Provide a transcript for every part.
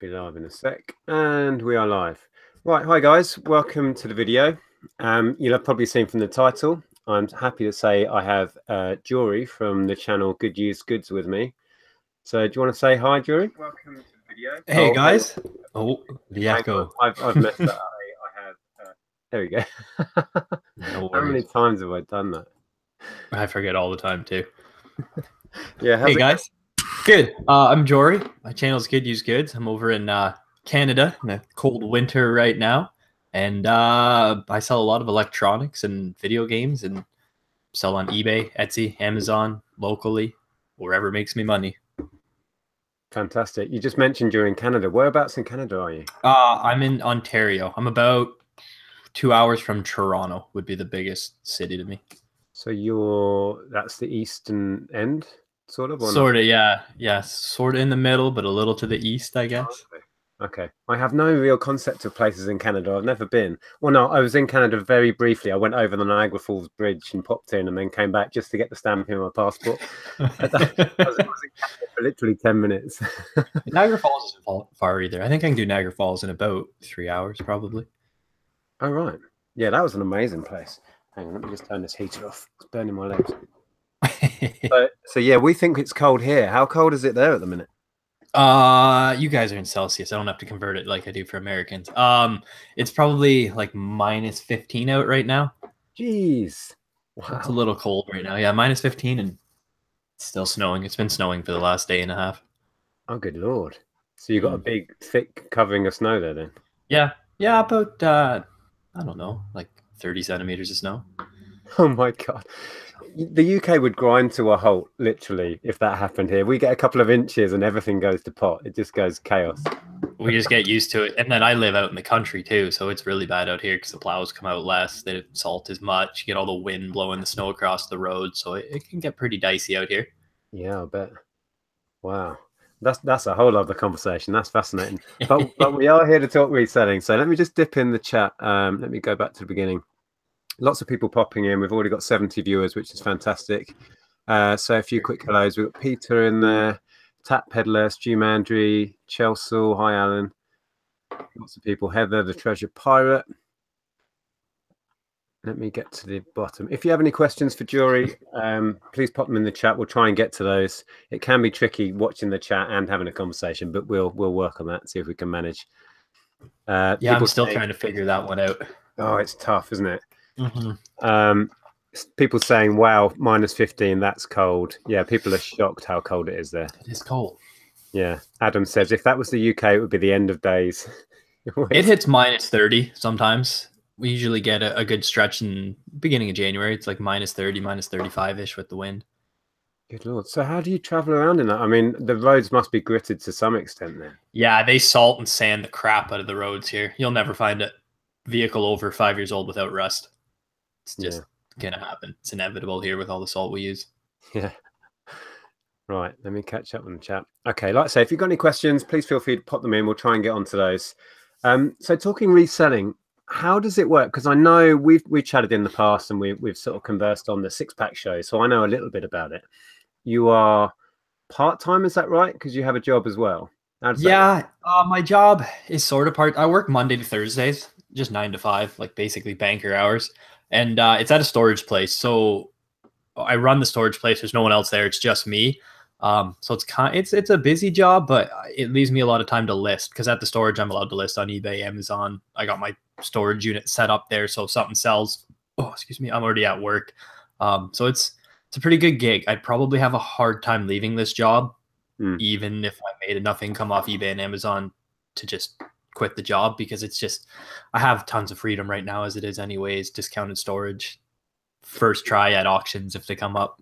Be live in a sec. And we are live. Right. Hi, guys. Welcome to the video. Um, you'll have probably seen from the title. I'm happy to say I have uh, Jory from the channel Good Used Goods with me. So, do you want to say hi, Jory? Welcome to the video. Hey, oh, guys. Oh, the echo. I've, I've messed that up. I, I have. Uh, there we go. no How many times have I done that? I forget all the time, too. yeah. Hey, guys. Good. Uh, I'm Jory. My channel is Good Used Goods. I'm over in uh, Canada in a cold winter right now, and uh, I sell a lot of electronics and video games, and sell on eBay, Etsy, Amazon, locally, wherever makes me money. Fantastic. You just mentioned you're in Canada. Whereabouts in Canada are you? Uh, I'm in Ontario. I'm about two hours from Toronto. Would be the biggest city to me. So you're that's the eastern end sort of. Sort of, yeah, yeah, sort of in the middle, but a little to the east, I oh, guess. Okay. Okay. I have no real concept of places in Canada. I've never been. Well, no, I was in Canada very briefly. I went over the Niagara Falls Bridge and popped in and then came back just to get the stamp in my passport. I, was, I was for literally 10 minutes. Niagara Falls isn't far either. I think I can do Niagara Falls in about three hours, probably. Oh, right. Yeah, that was an amazing place. Hang on, let me just turn this heater off. It's burning my legs. So, so yeah, we think it's cold here. How cold is it there at the minute? Uh, you guys are in Celsius. I don't have to convert it like I do for Americans. Um, it's probably like minus 15 out right now. Jeez. Wow. It's a little cold right now. Yeah, minus 15 and it's still snowing. It's been snowing for the last day and a half. Oh, good lord. So you got a hmm. big, thick covering of snow there then? Yeah. Yeah, about, uh, I don't know, like 30 centimeters of snow. Oh my God the UK would grind to a halt, literally, if that happened here. We get a couple of inches and everything goes to pot. It just goes chaos. We just get used to it. And then I live out in the country too, so it's really bad out here because the plows come out less. They salt as much. You get all the wind blowing the snow across the road, so it, it can get pretty dicey out here. Yeah, I bet. Wow. That's that's a whole other conversation. That's fascinating. But, but we are here to talk reselling. So let me just dip in the chat. Um, let me go back to the beginning lots of people popping in. We've already got 70 viewers, which is fantastic. Uh, so a few quick hellos. We've got Peter in there, Tap Peddler, Stu Mandry, Chelsea. Hi, Alan. Lots of people. Heather, the Treasure Pirate. Let me get to the bottom. If you have any questions for Jory, um, please pop them in the chat. We'll try and get to those. It can be tricky watching the chat and having a conversation, but we'll we'll work on that. See if we can manage. Uh, yeah, I'm still trying to figure that one out. Oh, it's tough, isn't it? Mm-hmm. Um, people saying, "Wow, minus fifteen, that's cold." Yeah, people are shocked how cold it is there. It is cold. Yeah, Adam says if that was the UK, it would be the end of days. it hits minus thirty sometimes. We usually get a, a, good stretch in beginning of January. It's like minus thirty, minus thirty-five ish with the wind. Good lord! So how do you travel around in that? I mean, the roads must be gritted to some extent. Then. Yeah, they salt and sand the crap out of the roads here. You'll never find a vehicle over five years old without rust. It's just yeah. gonna happen. It's inevitable here with all the salt we use. Yeah. Right. Let me catch up on the chat. Okay. Like I say, if you've got any questions, please feel free to pop them in. We'll try and get onto those. Um, so talking reselling, how does it work? Because I know we've we chatted in the past and we we've sort of conversed on the six pack show, so I know a little bit about it. You are part time, is that right? Because you have a job as well. Yeah, uh, my job is sort of part. I work Monday to Thursdays, just nine to five, like basically banker hours and uh, it's at a storage place. So I run the storage place. There's no one else there. It's just me. Um, so it's kind, it's it's a busy job, but it leaves me a lot of time to list because at the storage I'm allowed to list on eBay, Amazon. I got my storage unit set up there, so if something sells, oh excuse me, I'm already at work. Um, so it's it's a pretty good gig. I'd probably have a hard time leaving this job, mm. even if I made enough income off eBay and Amazon to just quit the job because it's just I have tons of freedom right now as it is anyways, discounted storage, first try at auctions if they come up.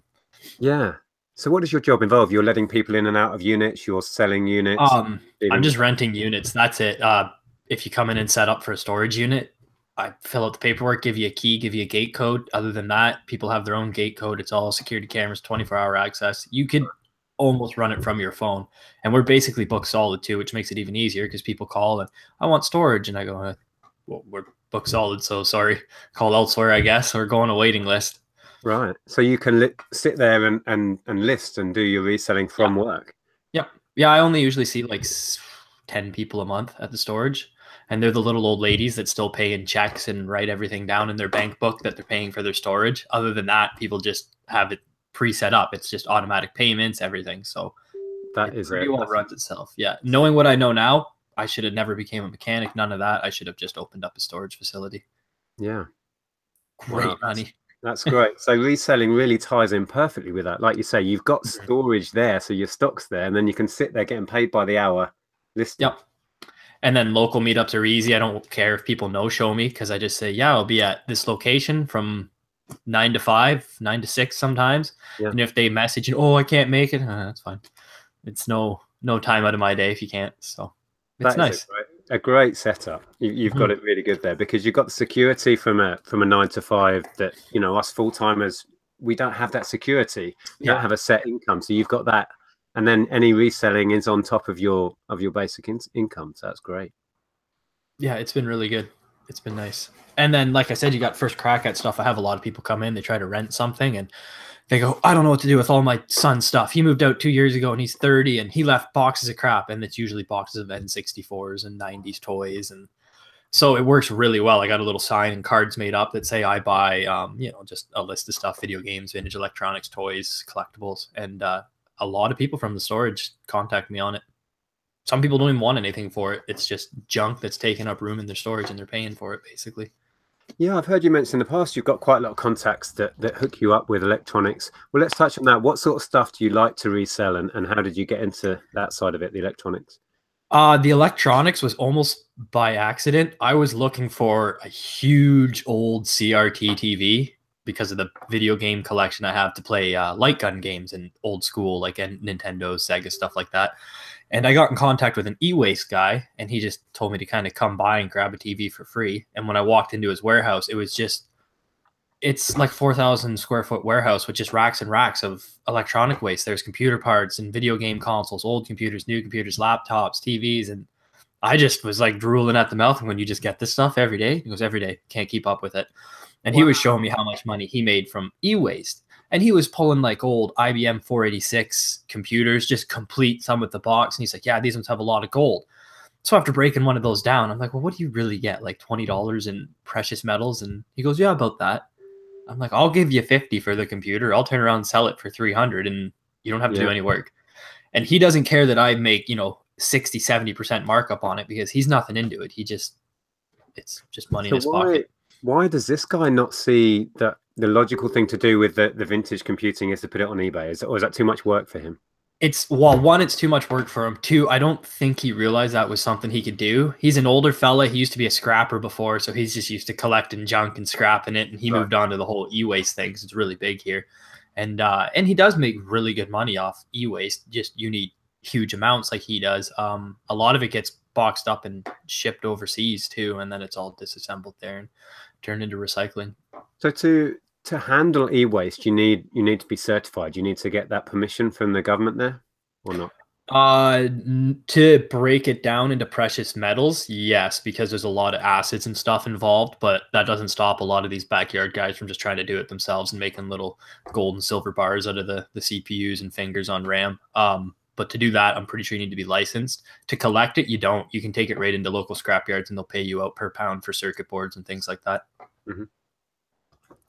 Yeah. So what does your job involve? You're letting people in and out of units, you're selling units. Um I'm just renting units. That's it. Uh if you come in and set up for a storage unit, I fill out the paperwork, give you a key, give you a gate code. Other than that, people have their own gate code. It's all security cameras, 24 hour access. You could almost run it from your phone. And we're basically book solid too, which makes it even easier because people call and I want storage, and I go, uh, well, we're book solid, so sorry, call elsewhere, I guess, or go on a waiting list. Right. So you can li- sit there and, and and list and do your reselling from yeah. work. Yeah. Yeah. I only usually see like 10 people a month at the storage. And they're the little old ladies that still pay in checks and write everything down in their bank book that they're paying for their storage. Other than that, people just have it pre-set up. It's just automatic payments, everything. So that it is pretty a, well runs itself. Yeah. Knowing what I know now, I should have never became a mechanic. None of that. I should have just opened up a storage facility. yeah. Great Wow, that's- money. That's great. So reselling really ties in perfectly with that. Like you say, you've got Mhm. storage there, so your stock's there, and then you can sit there getting paid by the hour. Yep. And then local meetups are easy. I don't care if people know show me because I just say, yeah, I'll be at this location from nine to five, nine to six sometimes. Yeah. And if they message and oh, I can't make it, uh, that's fine. It's no no time out of my day if you can't. So it's nice. A great, a great setup. You, you've got it really good there because you've got the security from a from a nine to five that you know us full timers we don't have that security. You Yeah. don't have a set income, so you've got that, and then any reselling is on top of your of your basic in- income. So that's great. Yeah, it's been really good. It's been nice. And then, like I said, you got first crack at stuff. I have a lot of people come in, they try to rent something and they go, I don't know what to do with all my son's stuff. He moved out two years ago and he's 30 and he left boxes of crap. And it's usually boxes of N64s and 90s toys. And so it works really well. I got a little sign and cards made up that say I buy, um, you know, just a list of stuff video games, vintage electronics, toys, collectibles. And uh, a lot of people from the storage contact me on it some people don't even want anything for it. It's just junk that's taking up room in their storage and they're paying for it basically. Yeah, I've heard you mention in the past you've got quite a lot of contacts that, that hook you up with electronics. Well, let's touch on that. What sort of stuff do you like to resell, and, and how did you get into that side of it, the electronics? Uh, the electronics was almost by accident. I was looking for a huge old CRT TV because of the video game collection I have to play uh, light gun games and old school, like Nintendo, Sega, stuff like that. And I got in contact with an e-waste guy, and he just told me to kind of come by and grab a TV for free. And when I walked into his warehouse, it was just it's like 4,000 square foot warehouse with just racks and racks of electronic waste. There's computer parts and video game consoles, old computers, new computers, laptops, TVs. And I just was like drooling at the mouth. And when you just get this stuff every day, he goes, every day, can't keep up with it. And he was showing me how much money he made from e waste. And he was pulling like old IBM 486 computers, just complete, some with the box. And he's like, yeah, these ones have a lot of gold. So after breaking one of those down, I'm like, well, what do you really get? Like $20 in precious metals? And he goes, yeah, about that. I'm like, I'll give you 50 for the computer. I'll turn around and sell it for 300 and you don't have to do any work. And he doesn't care that I make, you know, 60, 70% markup on it because he's nothing into it. He just, it's just money in his So why, pocket. why does this guy not see that the logical thing to do with the, the vintage computing is to put it on eBay? Is, or is that too much work for him? It's well, one, it's too much work for him. Two, I don't think he realized that was something he could do. He's an older fella. He used to be a scrapper before, so he's just used to collecting junk and scrapping it. And he Right. moved on to the whole e-waste thing 'cause it's really big here. And uh, and he does make really good money off e-waste. Just you need huge amounts like he does. Um, a lot of it gets boxed up and shipped overseas too, and then it's all disassembled there and turned into recycling. So to to handle e-waste, you need you need to be certified. You need to get that permission from the government there, or not? Uh, to break it down into precious metals, yes, because there's a lot of acids and stuff involved, but that doesn't stop a lot of these backyard guys from just trying to do it themselves and making little gold and silver bars out of the, the CPUs and fingers on RAM. Um, but to do that, I'm pretty sure you need to be licensed. To collect it, you don't. You can take it right into local scrap yards and they'll pay you out per pound for circuit boards and things like that.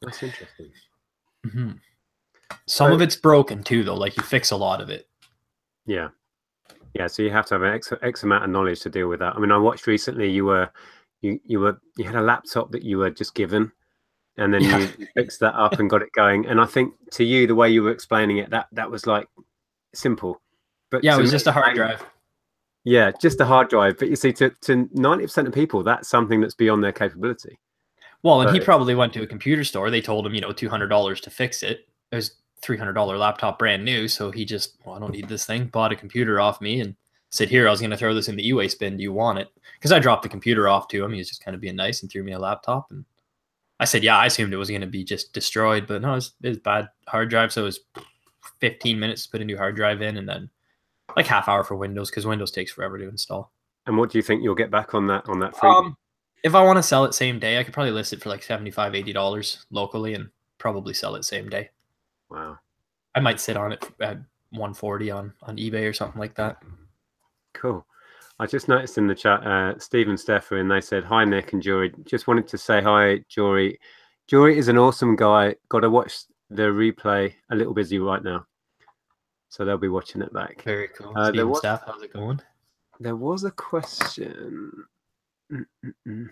That's interesting. hmm Some So- of it's broken too, though. Like you fix a lot of it. Yeah, yeah. So you have to have an X, X amount of knowledge to deal with that. I mean, I watched recently. You were you you were you had a laptop that you were just given, and then Yeah. you fixed that up and got it going. And I think to you, the way you were explaining it, that that was like simple. But Yeah, it was just a hard drive. Yeah, just a hard drive. But you see, to to ninety percent of people, that's something that's beyond their capability. Well, and he probably went to a computer store. They told him, you know, two hundred dollars to fix it. It was three hundred dollar laptop, brand new. So he just, well, I don't need this thing. Bought a computer off me and said, "Here, I was going to throw this in the e-waste bin. Do you want it?" Because I dropped the computer off to him. He was just kind of being nice and threw me a laptop. And I said, "Yeah, I assumed it was going to be just destroyed, but no, it was, it was bad hard drive. So it was fifteen minutes to put a new hard drive in, and then like half hour for Windows because Windows takes forever to install." And what do you think you'll get back on that on that free? Um, if I want to sell it same day, I could probably list it for like 75 dollars locally and probably sell it same day. wow, I might sit on it at 140 on on eBay or something like that. cool. I just noticed in the chat, uh, Steffer, and they said, Hi, Nic and Jory. Just wanted to say hi, Jory. Jory is an awesome guy. Got to watch the replay. A little busy right now. So they'll be watching it back. Very cool. Uh, Steven was- Staff, how's it going? There was a question. Mm-mm-mm.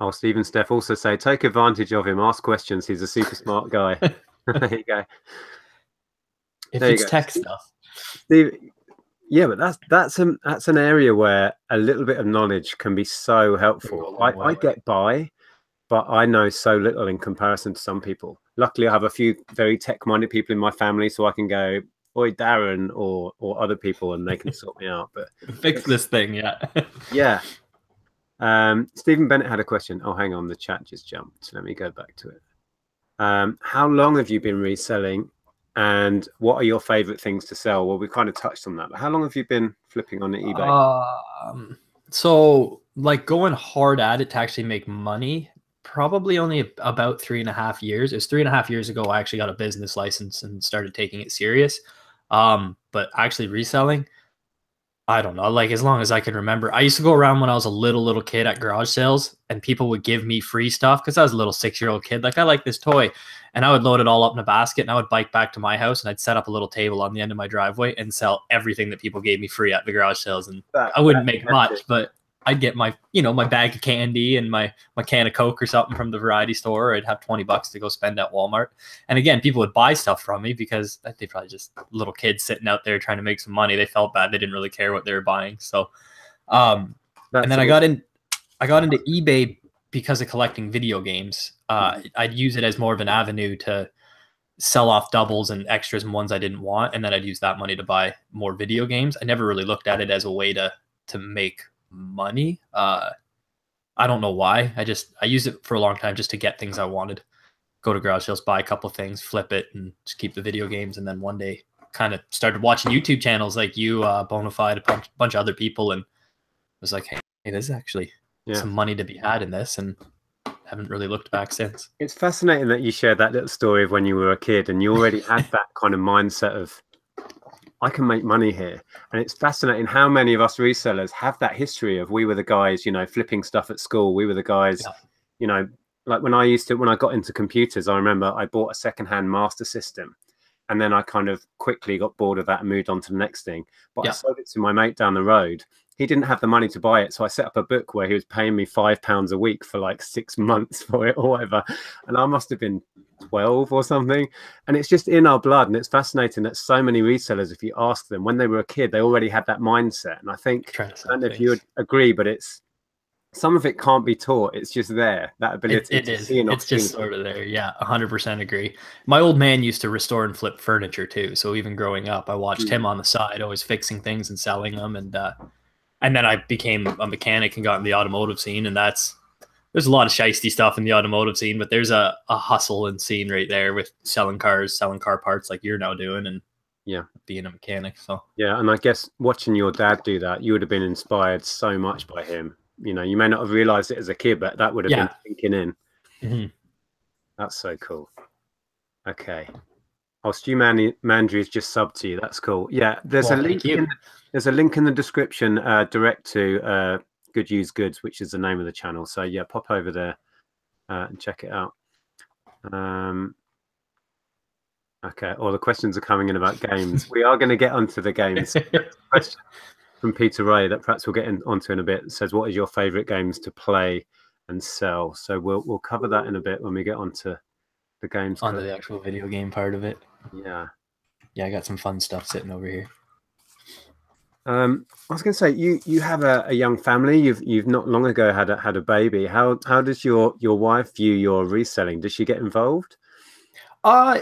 Oh, Stephen Steph also say, take advantage of him, ask questions. He's a super smart guy. there you go. If There it's tech stuff. Steve, yeah, but that's that's an that's an area where a little bit of knowledge can be so helpful. I, I get by, but I know so little in comparison to some people. Luckily, I have a few very tech-minded people in my family, so I can go, "Oi, Darren," or or other people, and they can sort me out. But Fix this thing, yeah. yeah, um, Stephen Bennett had a question. Oh, hang on, the chat just jumped. Let me go back to it. Um, how long have you been reselling, and what are your favorite things to sell? Well, we kind of touched on that, but how long have you been flipping on eBay? Um, so like going hard at it to actually make money, probably only about three and a half years. It was three and a half years ago. I actually got a business license and started taking it serious. Um, but actually reselling, I don't know. Like as long as I can remember, I used to go around when I was a little little kid at garage sales, and people would give me free stuff because I was a little six year old kid. Like I like this toy, and I would load it all up in a basket, and I would bike back to my house, and I'd set up a little table on the end of my driveway and sell everything that people gave me free at the garage sales. And That- I wouldn't make much, it. but I'd get my, you know, my bag of candy and my my can of Coke or something from the variety store. I'd have twenty bucks to go spend at Walmart. And again, people would buy stuff from me because they probably just little kids sitting out there trying to make some money. They felt bad. They didn't really care what they were buying. So, um, That's and then I got in, I got into eBay because of collecting video games. Uh, I'd use it as more of an avenue to sell off doubles and extras and ones I didn't want, and then I'd use that money to buy more video games. I never really looked at it as a way to to make money. Uh, I don't know why. I just I used it for a long time just to get things I wanted. Go to garage sales, buy a couple things, flip it, and just keep the video games. And then one day, kind of started watching YouTube channels like you, uh, Bonafide, a bunch, bunch of other people, and was like, hey, hey, there's actually Yeah. some money to be had in this, and haven't really looked back since. It's fascinating that you shared that little story of when you were a kid and you already had that kind of mindset of, I can make money here. And it's fascinating how many of us resellers have that history of we were the guys, you know, flipping stuff at school. We were the guys, Yeah. you know, like when I used to, when I got into computers, I remember I bought a secondhand master system. And then I kind of quickly got bored of that and moved on to the next thing. But I sold it to my mate down the road. He didn't have the money to buy it. So I set up a book where he was paying me five pounds a week for like six months for it or whatever. And I must have been 12 or something. And it's just in our blood. And it's fascinating that so many resellers, if you ask them when they were a kid, they already had that mindset. And I think, I don't know if you would agree, but it's some of it can't be taught. It's just there, that It, ability it to is. It's just sort of there. Yeah, 100% agree. My old man used to restore and flip furniture too. So even growing up, I watched Mm. him on the side, always fixing things and selling them. And uh, and then I became a mechanic and got in the automotive scene. And that's there's a lot of shisty stuff in the automotive scene, but there's a, a hustle and scene right there with selling cars, selling car parts like you're now doing, and Yeah. being a mechanic. So Yeah, and I guess watching your dad do that, you would have been inspired so much by him. You know, you may not have realized it as a kid, but that would have Yeah. been thinking in. Mhm. That's so cool. Okay. Oh, Stu Man- Mandry's just subbed to you. That's cool. Yeah, there's Well, a link. In the, there's a link in the description uh, direct to uh, Good Used Goods, which is the name of the channel. So yeah, pop over there uh, and check it out. Um, okay. All the questions are coming in about games. we are going to get onto the games. question from Peter Ray that perhaps we'll get in, onto in a bit. It says, "What is your favourite games to play and sell?" So we'll we'll cover that in a bit when we get onto the games. onto the actual video game part of it. Yeah. Yeah, I got some fun stuff sitting over here. Um, I was going to say you you have a, a young family. You've you've not long ago had a, had a baby. How how does your your wife view your reselling? Does she get involved? Uh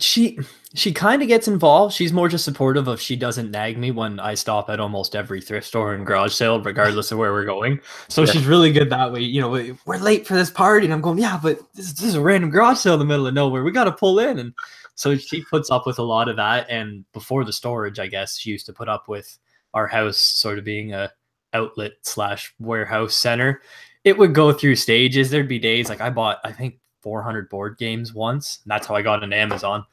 she she kind of gets involved. She's more just supportive of she doesn't nag me when I stop at almost every thrift store and garage sale, regardless of where we're going. So Yeah. she's really good that way. You know, we- we're late for this party, and I'm going, yeah, but this, this is a random garage sale in the middle of nowhere. We got to pull in, and so she puts up with a lot of that. And before the storage, I guess she used to put up with our house sort of being a outlet slash warehouse center. It would go through stages. There'd be days like I bought, I think 400 board games once. And that's how I got into Amazon.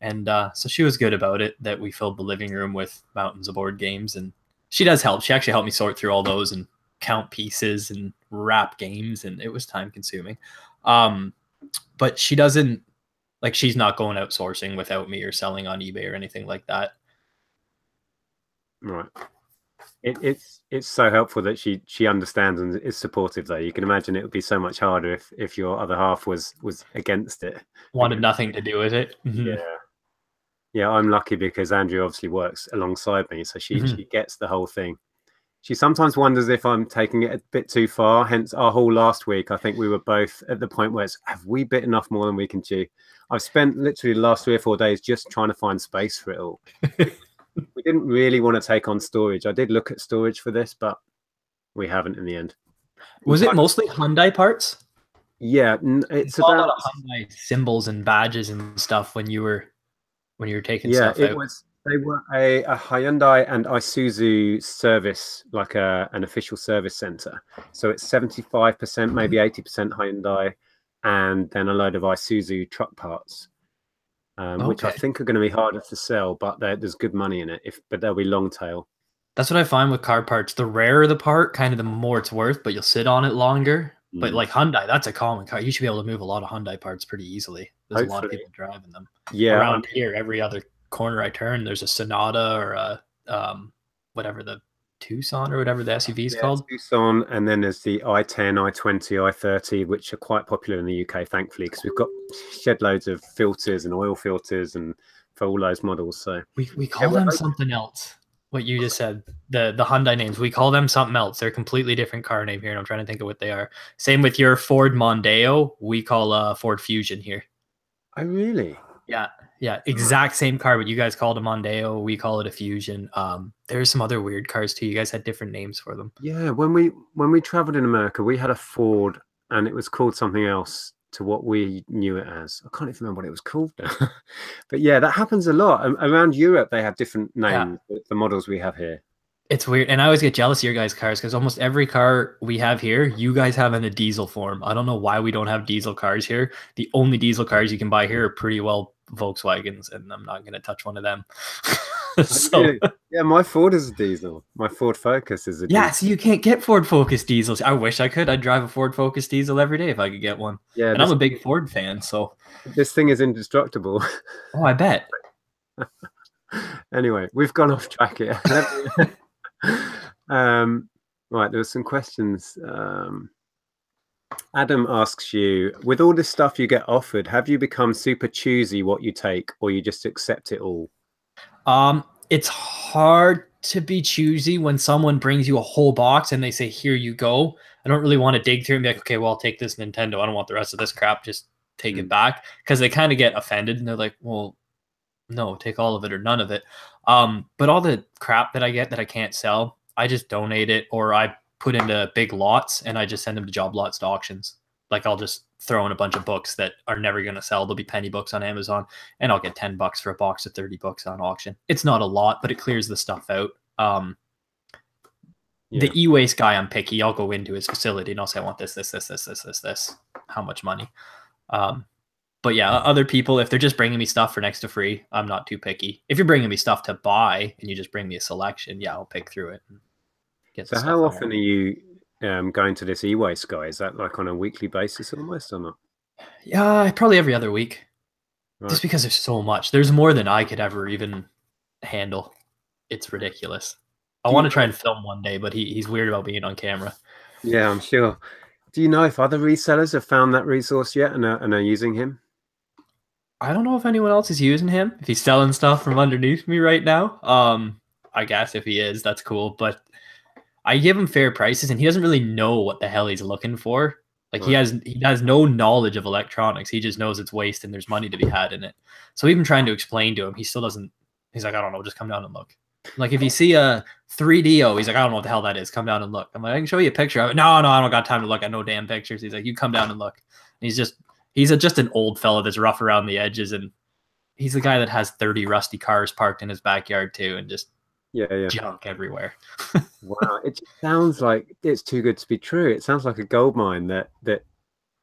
And uh, so she was good about it that we filled the living room with mountains of board games. And she does help. She actually helped me sort through all those and count pieces and wrap games, and it was time consuming. Um, but she doesn't like she's not going outsourcing without me or selling on eBay or anything like that. Right. It, it's it's so helpful that she she understands and is supportive though. You can imagine it would be so much harder if if your other half was was against it. Wanted nothing to do with it. Mm-hmm. Yeah. Yeah, I'm lucky because Andrea obviously works alongside me, so she mm-hmm. she gets the whole thing. She sometimes wonders if I'm taking it a bit too far. Hence, our whole last week, I think we were both at the point where it's have we bitten off more than we can chew? I've spent literally the last three or four days just trying to find space for it all. we didn't really want to take on storage. I did look at storage for this, but we haven't in the end. Was it mostly Hyundai parts? Yeah, it's about Hyundai symbols and badges and stuff when you were when you were taking yeah, stuff it was they were a, a Hyundai and Isuzu service, like a, an official service center. So it's 75%, maybe 80% Hyundai, and then a load of Isuzu truck parts um, okay. which I think are going to be harder to sell, but there's good money in it. If but they'll be long tail. That's what I find with car parts. The rarer the part, kind of the more it's worth, but you'll sit on it longer. Mm. But like Hyundai, that's a common car. You should be able to move a lot of Hyundai parts pretty easily. There's Hopefully. a lot of people driving them. Yeah, around here, every other corner I turn, there's a Sonata or a um, whatever the Tucson or whatever the SUV is yeah, called. Tucson, and then there's the i10, i20, i30, which are quite popular in the UK, thankfully, because we've got shed loads of filters and oil filters and for all those models. So we, we call yeah, them something else. What you just said, the the Hyundai names, we call them something else. They're a completely different car name here, and I'm trying to think of what they are. Same with your Ford Mondeo, we call uh Ford Fusion here. I oh, really? Yeah, yeah, exact same car, but you guys called a Mondeo. We call it a Fusion. Um, there's some other weird cars too. You guys had different names for them. Yeah, when we when we traveled in America, we had a Ford, and it was called something else to what we knew it as. I can't even remember what it was called now. but yeah, that happens a lot around Europe. They have different names. Yeah. The models we have here. It's weird, and I always get jealous of your guys' cars because almost every car we have here, you guys have in a diesel form. I don't know why we don't have diesel cars here. The only diesel cars you can buy here are pretty well Volkswagens, and I'm not going to touch one of them. so yeah, my Ford is a diesel. My Ford Focus is a yeah. So you can't get Ford Focus diesels. I wish I could. I'd drive a Ford Focus diesel every day if I could get one. Yeah, and I'm a big Ford fan, so this thing is indestructible. Oh, I bet. anyway, we've gone off track here. um, right, there were some questions. Um, Adam asks you, with all this stuff you get offered, have you become super choosy what you take, or you just accept it all? Um, it's hard to be choosy when someone brings you a whole box and they say, "Here you go." I don't really want to dig through and be like, "Okay, well, I'll take this Nintendo. I don't want the rest of this crap. Just take mm. it back," because they kind of get offended and they're like, "Well, no, take all of it or none of it." Um, but all the crap that I get that I can't sell, I just donate it or I put into big lots and I just send them to job lots to auctions. Like I'll just throw in a bunch of books that are never going to sell. They'll be penny books on Amazon and I'll get 10 bucks for a box of 30 books on auction. It's not a lot, but it clears the stuff out. Um, yeah. The e-waste guy, I'm picky. I'll go into his facility and I'll say, I want this, this, this, this, this, this, this. How much money? Um, but yeah, other people, if they're just bringing me stuff for next to free, I'm not too picky. If you're bringing me stuff to buy and you just bring me a selection, yeah, I'll pick through it so how often are you um, going to this e-waste guy? Is that like on a weekly basis almost or not? Yeah, probably every other week. Right. Just because there's so much. There's more than I could ever even handle. It's ridiculous. I want to try and film one day, but he, he's weird about being on camera. Yeah, I'm sure. Do you know if other resellers have found that resource yet and are, and are using him? I don't know if anyone else is using him. If he's selling stuff from underneath me right now, um, I guess if he is, that's cool. But I give him fair prices, and he doesn't really know what the hell he's looking for. Like right. he has he has no knowledge of electronics. He just knows it's waste and there's money to be had in it. So even trying to explain to him, he still doesn't. He's like, I don't know, just come down and look. Like if you see a 3DO, he's like, I don't know what the hell that is. Come down and look. I'm like, I can show you a picture it. No, no, I don't got time to look at no damn pictures. He's like, you come down and look. And he's just he's a, just an old fella that's rough around the edges, and he's the guy that has 30 rusty cars parked in his backyard too, and just yeah, yeah. junk everywhere. wow, it sounds like it's too good to be true. It sounds like a gold mine. That that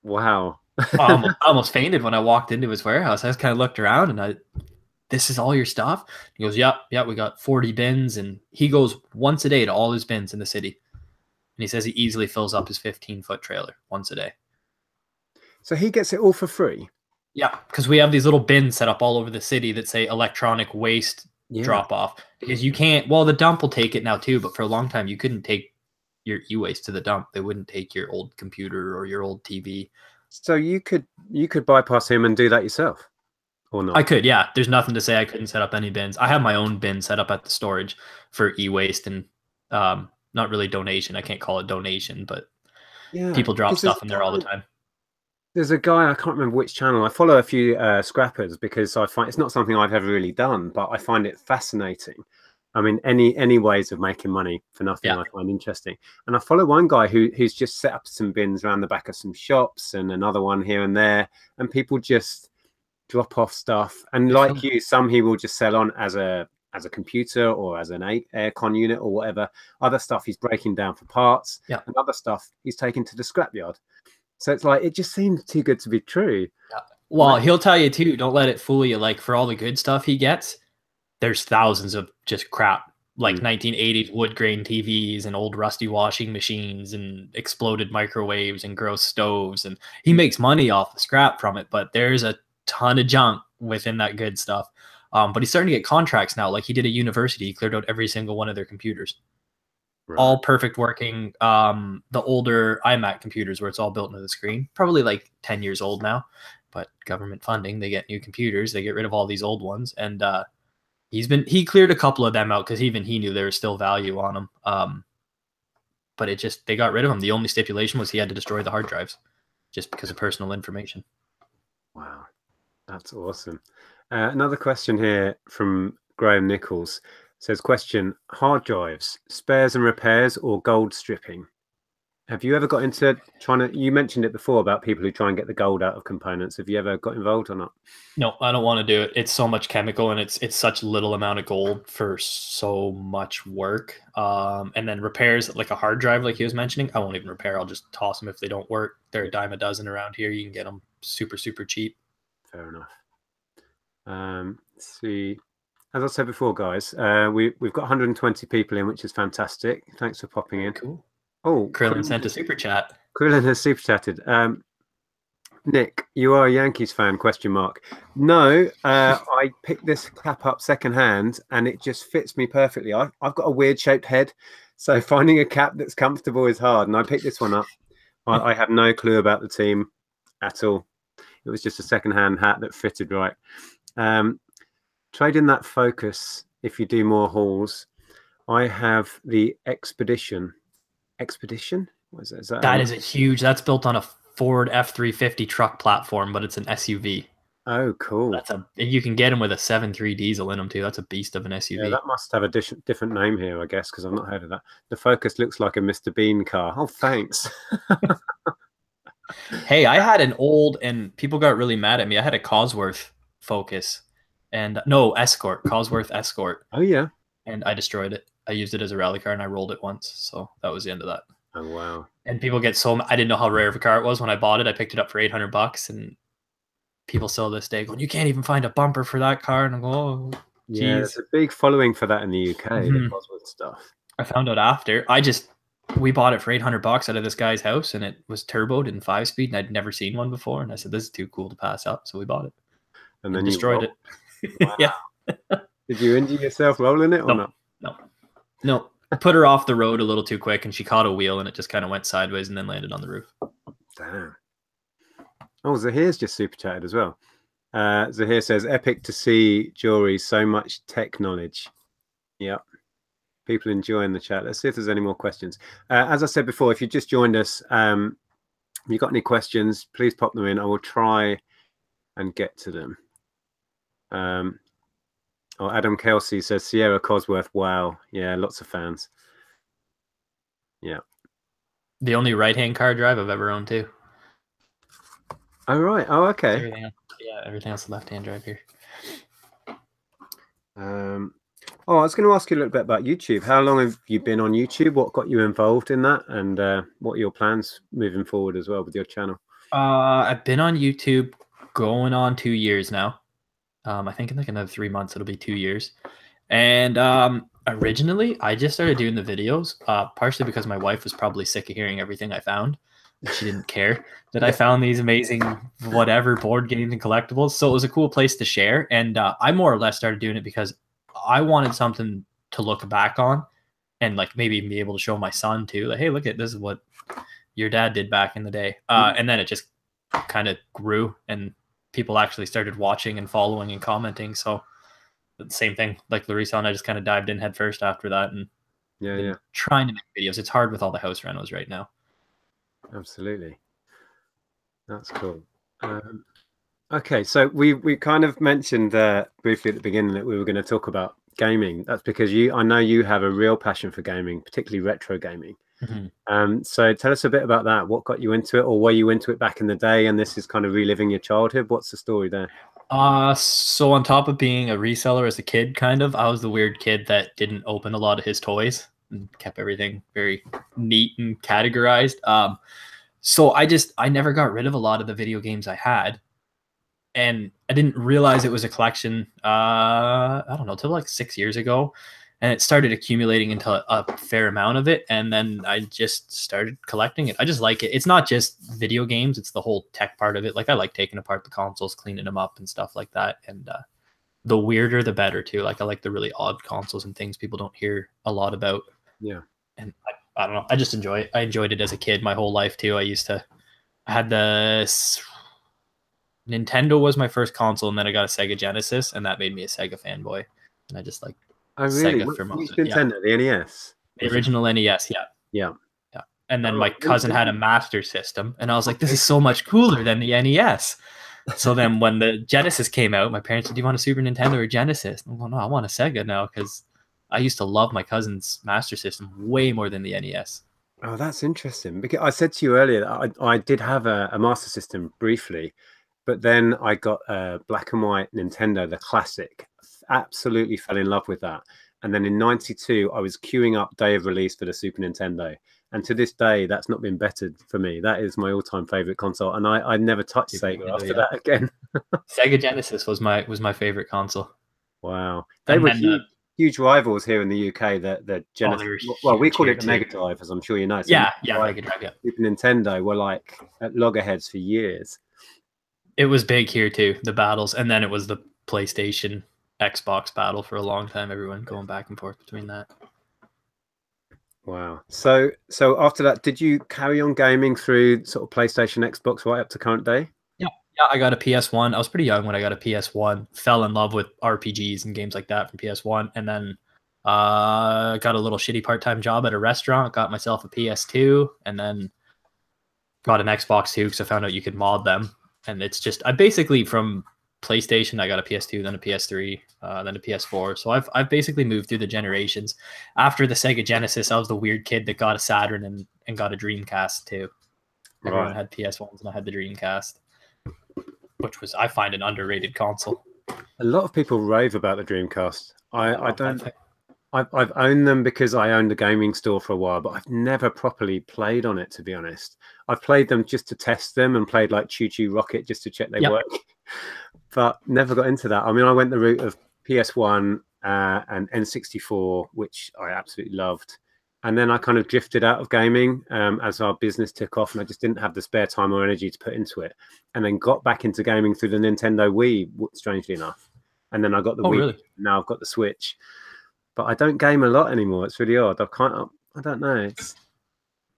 wow. I, almost, I almost fainted when I walked into his warehouse. I just kind of looked around and I this is all your stuff? He goes, yeah, yeah, we got 40 bins. And he goes once a day to all his bins in the city. And he says he easily fills up his 15 foot trailer once a day. So he gets it all for free? Yeah, because we have these little bins set up all over the city that say electronic waste yeah. drop off. Because you can't, well, the dump will take it now too, but for a long time you couldn't take your e waste to the dump. They wouldn't take your old computer or your old TV. So you could you could bypass him and do that yourself, or not? I could, yeah. There's nothing to say I couldn't set up any bins. I have my own bin set up at the storage for e-waste and um, not really donation. I can't call it donation, but yeah, people drop stuff in there all the time. There's a guy I can't remember which channel. I follow a few uh, scrappers because I find it's not something I've ever really done, but I find it fascinating. I mean, any any ways of making money for nothing, yeah. I find interesting. And I follow one guy who who's just set up some bins around the back of some shops, and another one here and there, and people just drop off stuff. And like you, some he will just sell on as a as a computer or as an air aircon unit or whatever. Other stuff he's breaking down for parts, yeah. and other stuff he's taking to the scrapyard. So it's like it just seems too good to be true. Yeah. Well, he'll tell you too. Don't let it fool you. Like for all the good stuff he gets, there's thousands of just crap like mm. 1980s wood grain TVs and old rusty washing machines and exploded microwaves and gross stoves. And he makes money off the scrap from it, but there's a ton of junk within that good stuff. Um, but he's starting to get contracts now. Like he did a university, he cleared out every single one of their computers. Right. All perfect working. Um, the older iMac computers where it's all built into the screen, probably like 10 years old now, but government funding, they get new computers, they get rid of all these old ones. And uh, he's been he cleared a couple of them out because even he knew there was still value on them. Um, but it just they got rid of him. The only stipulation was he had to destroy the hard drives, just because of personal information. Wow, that's awesome. Uh, another question here from Graham Nichols says: Question: Hard drives, spares and repairs, or gold stripping? Have you ever got into trying to? You mentioned it before about people who try and get the gold out of components. Have you ever got involved or not? No, I don't want to do it. It's so much chemical and it's it's such little amount of gold for so much work. Um, and then repairs like a hard drive, like he was mentioning, I won't even repair. I'll just toss them if they don't work. They're a dime a dozen around here. You can get them super super cheap. Fair enough. Um, see, as I said before, guys, uh, we we've got 120 people in, which is fantastic. Thanks for popping in. Cool. Oh, Krillin sent a super chat. Krillin has super chatted. Um, Nic, you are a Yankees fan? Question mark. No, uh, I picked this cap up secondhand, and it just fits me perfectly. I, have got a weird shaped head, so finding a cap that's comfortable is hard. And I picked this one up. I, I have no clue about the team at all. It was just a secondhand hat that fitted right. Um, trading that focus if you do more hauls. I have the expedition Expedition. What is that? Is that, that is a huge. That's built on a Ford F three fifty truck platform, but it's an SUV. Oh, cool. That's a. You can get them with a seven three diesel in them too. That's a beast of an SUV. Yeah, that must have a di- different name here, I guess, because I've not heard of that. The Focus looks like a Mr. Bean car. Oh, thanks. hey, I had an old, and people got really mad at me. I had a Cosworth Focus, and no Escort, Cosworth Escort. Oh yeah. And I destroyed it. I used it as a rally car and I rolled it once. So that was the end of that. Oh wow! And people get so I didn't know how rare of a car it was when I bought it. I picked it up for eight hundred bucks, and people still this day going, "You can't even find a bumper for that car." And I go, "Oh, geez. yeah." There's a big following for that in the UK. Mm-hmm. The stuff. I found out after. I just we bought it for eight hundred bucks out of this guy's house, and it was turboed in five speed, and I'd never seen one before. And I said, "This is too cool to pass up," so we bought it. And then and destroyed it. Yeah. Did you injure yourself rolling it or no, not? No. No I put her off the road a little too quick and she caught a wheel and it just kind of went sideways and then landed on the roof. Damn. Oh, Zahir's just super chatted as well. Uh, Zahir says, epic to see Jory, so much tech knowledge. Yep. People enjoying the chat. Let's see if there's any more questions. Uh, as I said before, if you just joined us, um, if you've got any questions, please pop them in. I will try and get to them. Um, Oh, Adam Kelsey says Sierra Cosworth. Wow. Yeah, lots of fans. Yeah. The only right hand car drive I've ever owned, too. Oh, right. Oh, okay. Everything else, yeah, everything else left hand drive here. Um, oh, I was going to ask you a little bit about YouTube. How long have you been on YouTube? What got you involved in that? And uh, what are your plans moving forward as well with your channel? Uh, I've been on YouTube going on two years now. Um, I think in like another three months it'll be two years. And um, originally, I just started doing the videos, uh, partially because my wife was probably sick of hearing everything I found. She didn't care that I found these amazing whatever board games and collectibles. So it was a cool place to share. And uh, I more or less started doing it because I wanted something to look back on and like maybe be able to show my son too. Like, hey, look at this is what your dad did back in the day. Uh, and then it just kind of grew and people actually started watching and following and commenting. So same thing like Larissa and I just kind of dived in head first after that and yeah, yeah. Trying to make videos. It's hard with all the house rentals right now. Absolutely. That's cool. Um, okay, so we we kind of mentioned uh, briefly at the beginning that we were going to talk about gaming. That's because you, I know you have a real passion for gaming, particularly retro gaming. Mm-hmm. Um, so tell us a bit about that. What got you into it, or were you into it back in the day? And this is kind of reliving your childhood. What's the story there? Uh, so on top of being a reseller as a kid, kind of, I was the weird kid that didn't open a lot of his toys and kept everything very neat and categorized. Um, so I just I never got rid of a lot of the video games I had, and I didn't realize it was a collection. Uh, I don't know till like six years ago, and it started accumulating into a, a fair amount of it, and then I just started collecting it. I just like it. It's not just video games; it's the whole tech part of it. Like I like taking apart the consoles, cleaning them up, and stuff like that, and uh, the weirder the better too. Like I like the really odd consoles and things people don't hear a lot about. Yeah. And I, I don't know. I just enjoy it. I enjoyed it as a kid my whole life too. I used to I had the Nintendo was my first console, and then I got a Sega Genesis, and that made me a Sega fanboy. And I just like oh, really? Sega for most Nintendo, yeah. the NES. The original NES, yeah. Yeah. Yeah. And then oh, my cousin had a Master System, and I was like, this is so much cooler than the NES. so then when the Genesis came out, my parents said, Do you want a Super Nintendo or Genesis? I'm going, No, I want a Sega now because I used to love my cousin's Master System way more than the NES. Oh, that's interesting. Because I said to you earlier that I, I did have a, a Master System briefly, but then I got a black and white Nintendo, the classic. Absolutely fell in love with that. And then in '92, I was queuing up day of release for the Super Nintendo. And to this day, that's not been bettered for me. That is my all-time favorite console, and I, I never touched Sega after yeah. that again. Sega Genesis was my was my favorite console. Wow, they and were huge, uh, huge rivals here in the UK. The oh, the Genesis, oh, well, we call it the Mega Drive, as I'm sure you know. So yeah, yeah, Mega Drive. Yeah, Super Nintendo were like at loggerheads for years. It was big here too, the battles, and then it was the PlayStation Xbox battle for a long time. Everyone going back and forth between that. Wow. So so after that, did you carry on gaming through sort of PlayStation, Xbox, right up to current day? Yeah, yeah. I got a PS1. I was pretty young when I got a PS1. Fell in love with RPGs and games like that from PS1, and then uh, got a little shitty part-time job at a restaurant. Got myself a PS2, and then got an Xbox too because I found out you could mod them. And it's just I basically from PlayStation I got a PS2, then a PS3, uh, then a PS4. So I've I've basically moved through the generations. After the Sega Genesis, I was the weird kid that got a Saturn and, and got a Dreamcast too. Everyone had PS1s and I had the Dreamcast which was I find an underrated console. A lot of people rave about the Dreamcast. I, I don't. I've, I've owned them because I owned a gaming store for a while, but I've never properly played on it. To be honest, I've played them just to test them and played like ChuChu Rocket just to check they yep. work, but never got into that. I mean, I went the route of PS1 uh, and N64, which I absolutely loved and then I kind of drifted out of gaming um, as our business took off, and I just didn't have the spare time or energy to put into it. And then got back into gaming through the Nintendo Wii, strangely enough. And then I got the oh, Wii. Really? Now I've got the Switch, but I don't game a lot anymore. It's really odd. I can't. I don't know. It's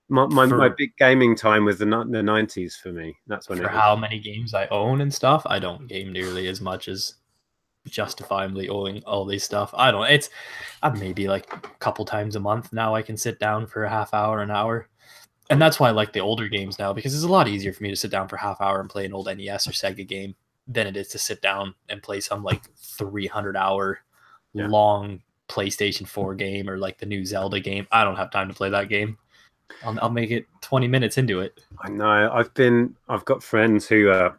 my my, for, my big gaming time was the the nineties for me. That's when for how many games I own and stuff. I don't game nearly as much as justifiably owning all these stuff. I don't. It's uh, maybe like a couple times a month now. I can sit down for a half hour, an hour, and that's why I like the older games now because it's a lot easier for me to sit down for a half hour and play an old NES or Sega game than it is to sit down and play some like 300 hour yeah. long PlayStation 4 game or like the new Zelda game. I don't have time to play that game. I'll, I'll make it 20 minutes into it. I know. I've been. I've got friends who are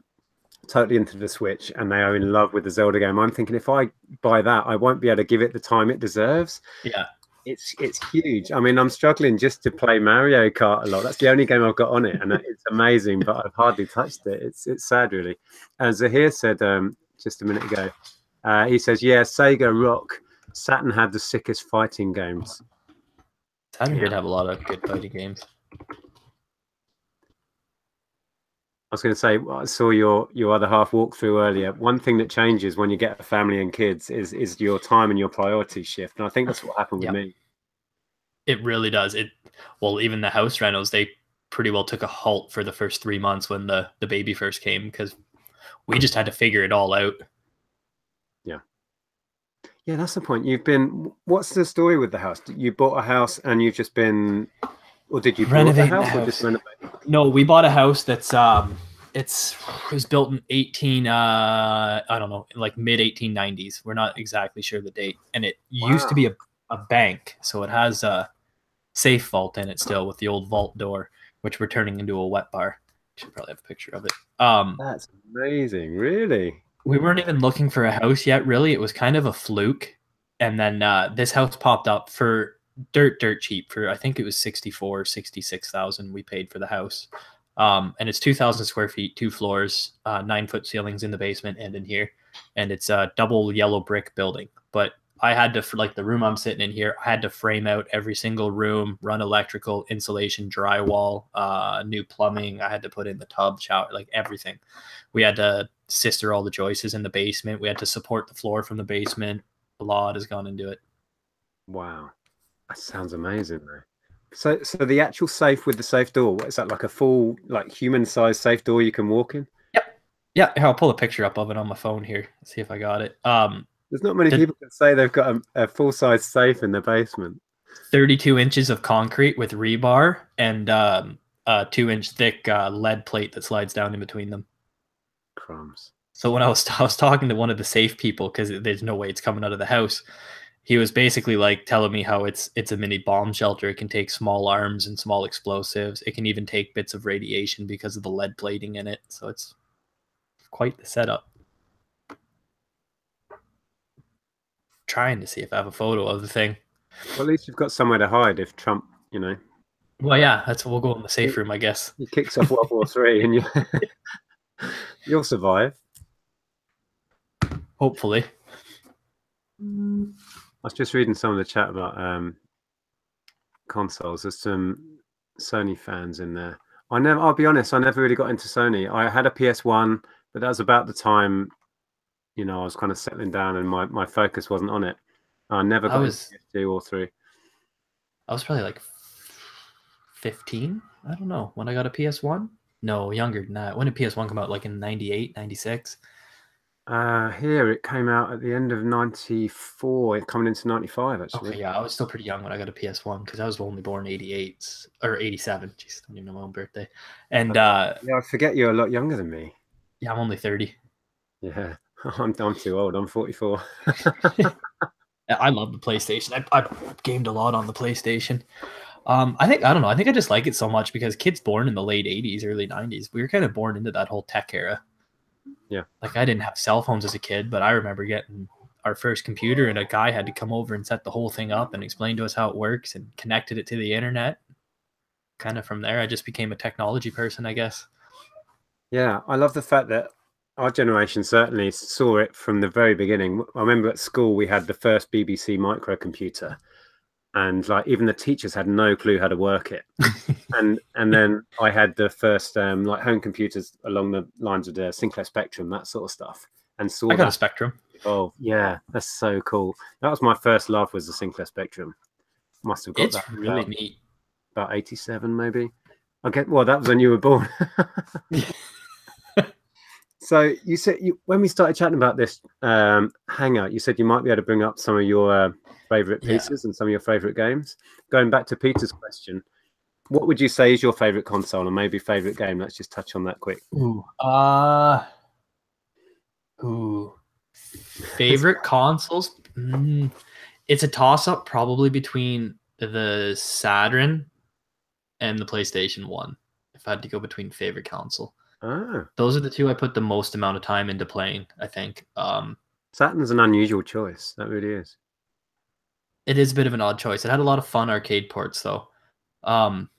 totally into the Switch and they are in love with the Zelda game. I'm thinking if I buy that, I won't be able to give it the time it deserves. Yeah. It's it's huge. I mean, I'm struggling just to play Mario Kart a lot. That's the only game I've got on it, and it's amazing, but I've hardly touched it. It's it's sad, really. As Zahir said um, just a minute ago, Uh, he says, "Yeah, Sega Rock. Saturn had the sickest fighting games." Saturn Yeah. did have a lot of good fighting games. I was going to say, I saw your your other half walk through earlier. One thing that changes when you get a family and kids is is your time and your priorities shift, and I think that's what happened with Yep. me. It really does. It well, even the house rentals, they pretty well took a halt for the first three months when the the baby first came because we just had to figure it all out. Yeah, that's the point. You've been. What's the story with the house? You bought a house and you've just been, or did you Renovating the house, or just renovate? No, we bought a house that's um it's it was built in 18 uh I don't know, like mid 1890s. We're not exactly sure the date. And it used to be a, a bank, so it has a safe vault in it still with the old vault door, which we're turning into a wet bar. Should probably have a picture of it. Um That's amazing. Really. We weren't even looking for a house yet really. It was kind of a fluke. And then uh, this house popped up for dirt dirt cheap for i think it was 64 66000 we paid for the house. Um, and it's 2000 square feet two floors uh, nine foot ceilings in the basement and in here. And it's a double yellow brick building. But i had to like the room i'm sitting in here i had to frame out every single room run electrical insulation drywall uh, new plumbing i had to put in the tub shower like everything we had to sister all the joists in the basement. We had to support the floor from the basement. A lot has gone into it. Wow, that sounds amazing, though. So, so the actual safe with the safe door, what is that? Like a full, like human-sized safe door you can walk in? Yep. Yeah, here, I'll pull a picture up of it on my phone here. See if I got it. Um, There's not many Did- people can say they've got a, a full-size safe in their basement. 32 inches of concrete with rebar and um, a two inch thick uh, lead plate that slides down in between them. Crumbs. So when I was I was talking to one of the safe people because there's no way it's coming out of the house, he was basically like telling me how it's it's a mini bomb shelter. It can take small arms and small explosives. It can even take bits of radiation because of the lead plating in it. So it's quite the setup. Trying to see if I have a photo of the thing. Well, at least you've got somewhere to hide if Trump, you know, Well, yeah, that's we'll go in the safe room, I guess. he kicks off World War Three, and you you'll survive. Hopefully. I was just reading some of the chat about um, consoles. There's some Sony fans in there. I never. I'll be honest. I never really got into Sony. I had a PS One, but that was about the time, you know, I was kind of settling down, and my, my focus wasn't on it. I never I was- two or three. I was probably like 15. I don't know. When I got a PS1? No, younger than that. When did PS1 come out? Like in 98, 96? Uh, here it came out at the end of '94, coming into '95 actually. Okay, yeah, I was still pretty young when I got a PS1 because I was only born 88 or 87. Jeez, I don't even know my own birthday. And uh, Yeah, I forget you're a lot younger than me. yeah, I'm only 30. Yeah, I'm I'm too old. I'm 44. I love the PlayStation. I, I gamed a lot on the PlayStation. Um, I think I don't know. I think I just like it so much because kids born in the late '80s, early '90s, we were kind of born into that whole tech era. Yeah. Like I didn't have cell phones as a kid, but I remember getting our first computer, and a guy had to come over and set the whole thing up and explain to us how it works and connected it to the internet. Kind of from there, I just became a technology person, I guess. Yeah, I love the fact that our generation certainly saw it from the very beginning. I remember at school we had the first BBC microcomputer, and like even the teachers had no clue how to work it. and and then I had the first um, like home computers along the lines of the Sinclair Spectrum, that sort of stuff, and saw I got a Spectrum. Oh Yeah, that's so cool. That was my first love was the Sinclair Spectrum. Must have got It's that really about, neat. about eighty-seven, maybe. I get well. That was when you were born. so you said you, when we started chatting about this um, hangout, you said you might be able to bring up some of your uh, favorite Yeah. pieces and some of your favorite games. Going back to Peter's question, what would you say is your favorite console and maybe favorite game? Let's just touch on that quick. Ooh. Uh ooh. Favorite consoles? Mm, it's a toss up probably between the Saturn and the PlayStation 1. If I had to go between favorite console. Ah, Those are the two I put the most amount of time into playing, I think. Um Saturn's an unusual choice. That really is. it is a bit of an odd choice. It had a lot of fun arcade ports though. Um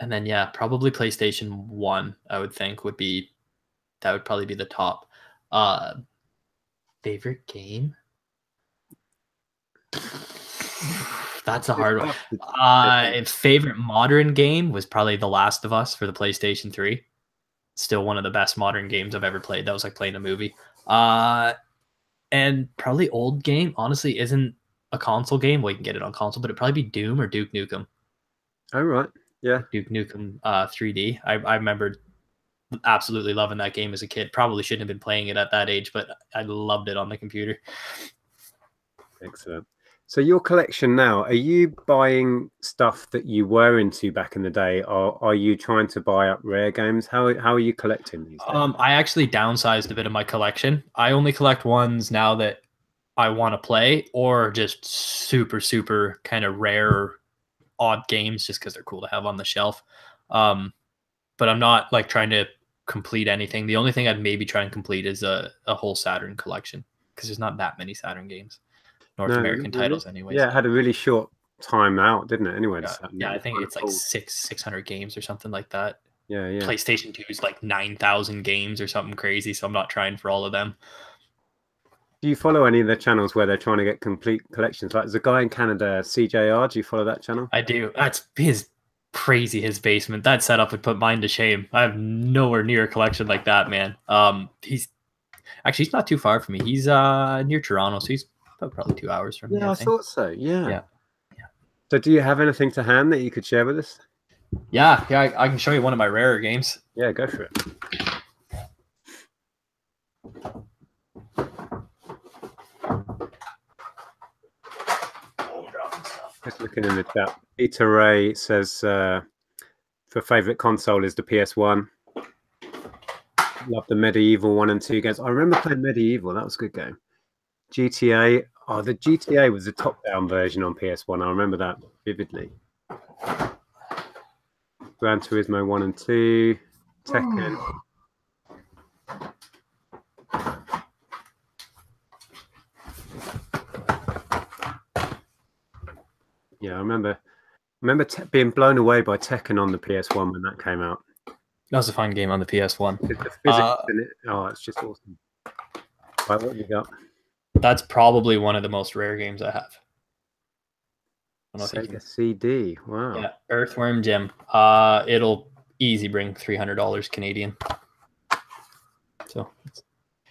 and then yeah, probably PlayStation 1 I would think would be that would probably be the top. Uh Favorite game? That's a hard one. Uh, favorite modern game was probably The Last of Us for the PlayStation 3. Still one of the best modern games I've ever played. That was like playing a movie. Uh, and probably old game, honestly, isn't a console game. Well, you can get it on console, but it'd probably be Doom or Duke Nukem. Oh, right. Yeah. Duke Nukem uh, 3D. I, I remember absolutely loving that game as a kid. Probably shouldn't have been playing it at that age, but I loved it on the computer. Excellent. So your collection now, are you buying stuff that you were into back in the day, or are you trying to buy up rare games? How how are you collecting these? Days? Um, I actually downsized a bit of my collection. I only collect ones now that I want to play, or just super super kind of rare, odd games, just because they're cool to have on the shelf. Um, but I'm not like trying to complete anything. The only thing I'd maybe try and complete is a, a whole Saturn collection because there's not that many Saturn games. North no, American titles anyway. Yeah, it had a really short time out, didn't it? Anyway, yeah, yeah I think it's like six six hundred games or something like that. Yeah, yeah. PlayStation Two is like nine thousand games or something crazy, so I'm not trying for all of them. Do you follow any of the channels where they're trying to get complete collections? Like there's a guy in Canada, CJR. Do you follow that channel? I do. That's his crazy. His basement. That setup would put mine to shame. I have nowhere near a collection like that, man. Um, he's actually he's not too far from me. He's uh near Toronto, so he's probably two hours from yeah, me. I, I thought so. Yeah. yeah. Yeah. So, do you have anything to hand that you could share with us? Yeah, yeah, I, I can show you one of my rarer games. Yeah, go for it. Just looking in the chat. Peter Ray says uh, for favorite console is the PS1. Love the MediEvil one and two games. I remember playing MediEvil. That was a good game. GTA. Oh, the GTA was a top-down version on PS1. I remember that vividly. Gran Turismo one and two, Tekken. Yeah, I remember. I remember te- being blown away by Tekken on the PS1 when that came out. That was a fun game on the PS1. The physics uh, in it, oh, it's just awesome. Right, what you got? That's probably one of the most rare games I have. I Sega can... CD. Wow. Yeah, Earthworm Jim. Uh, it'll easy bring three hundred dollars Canadian. So it's,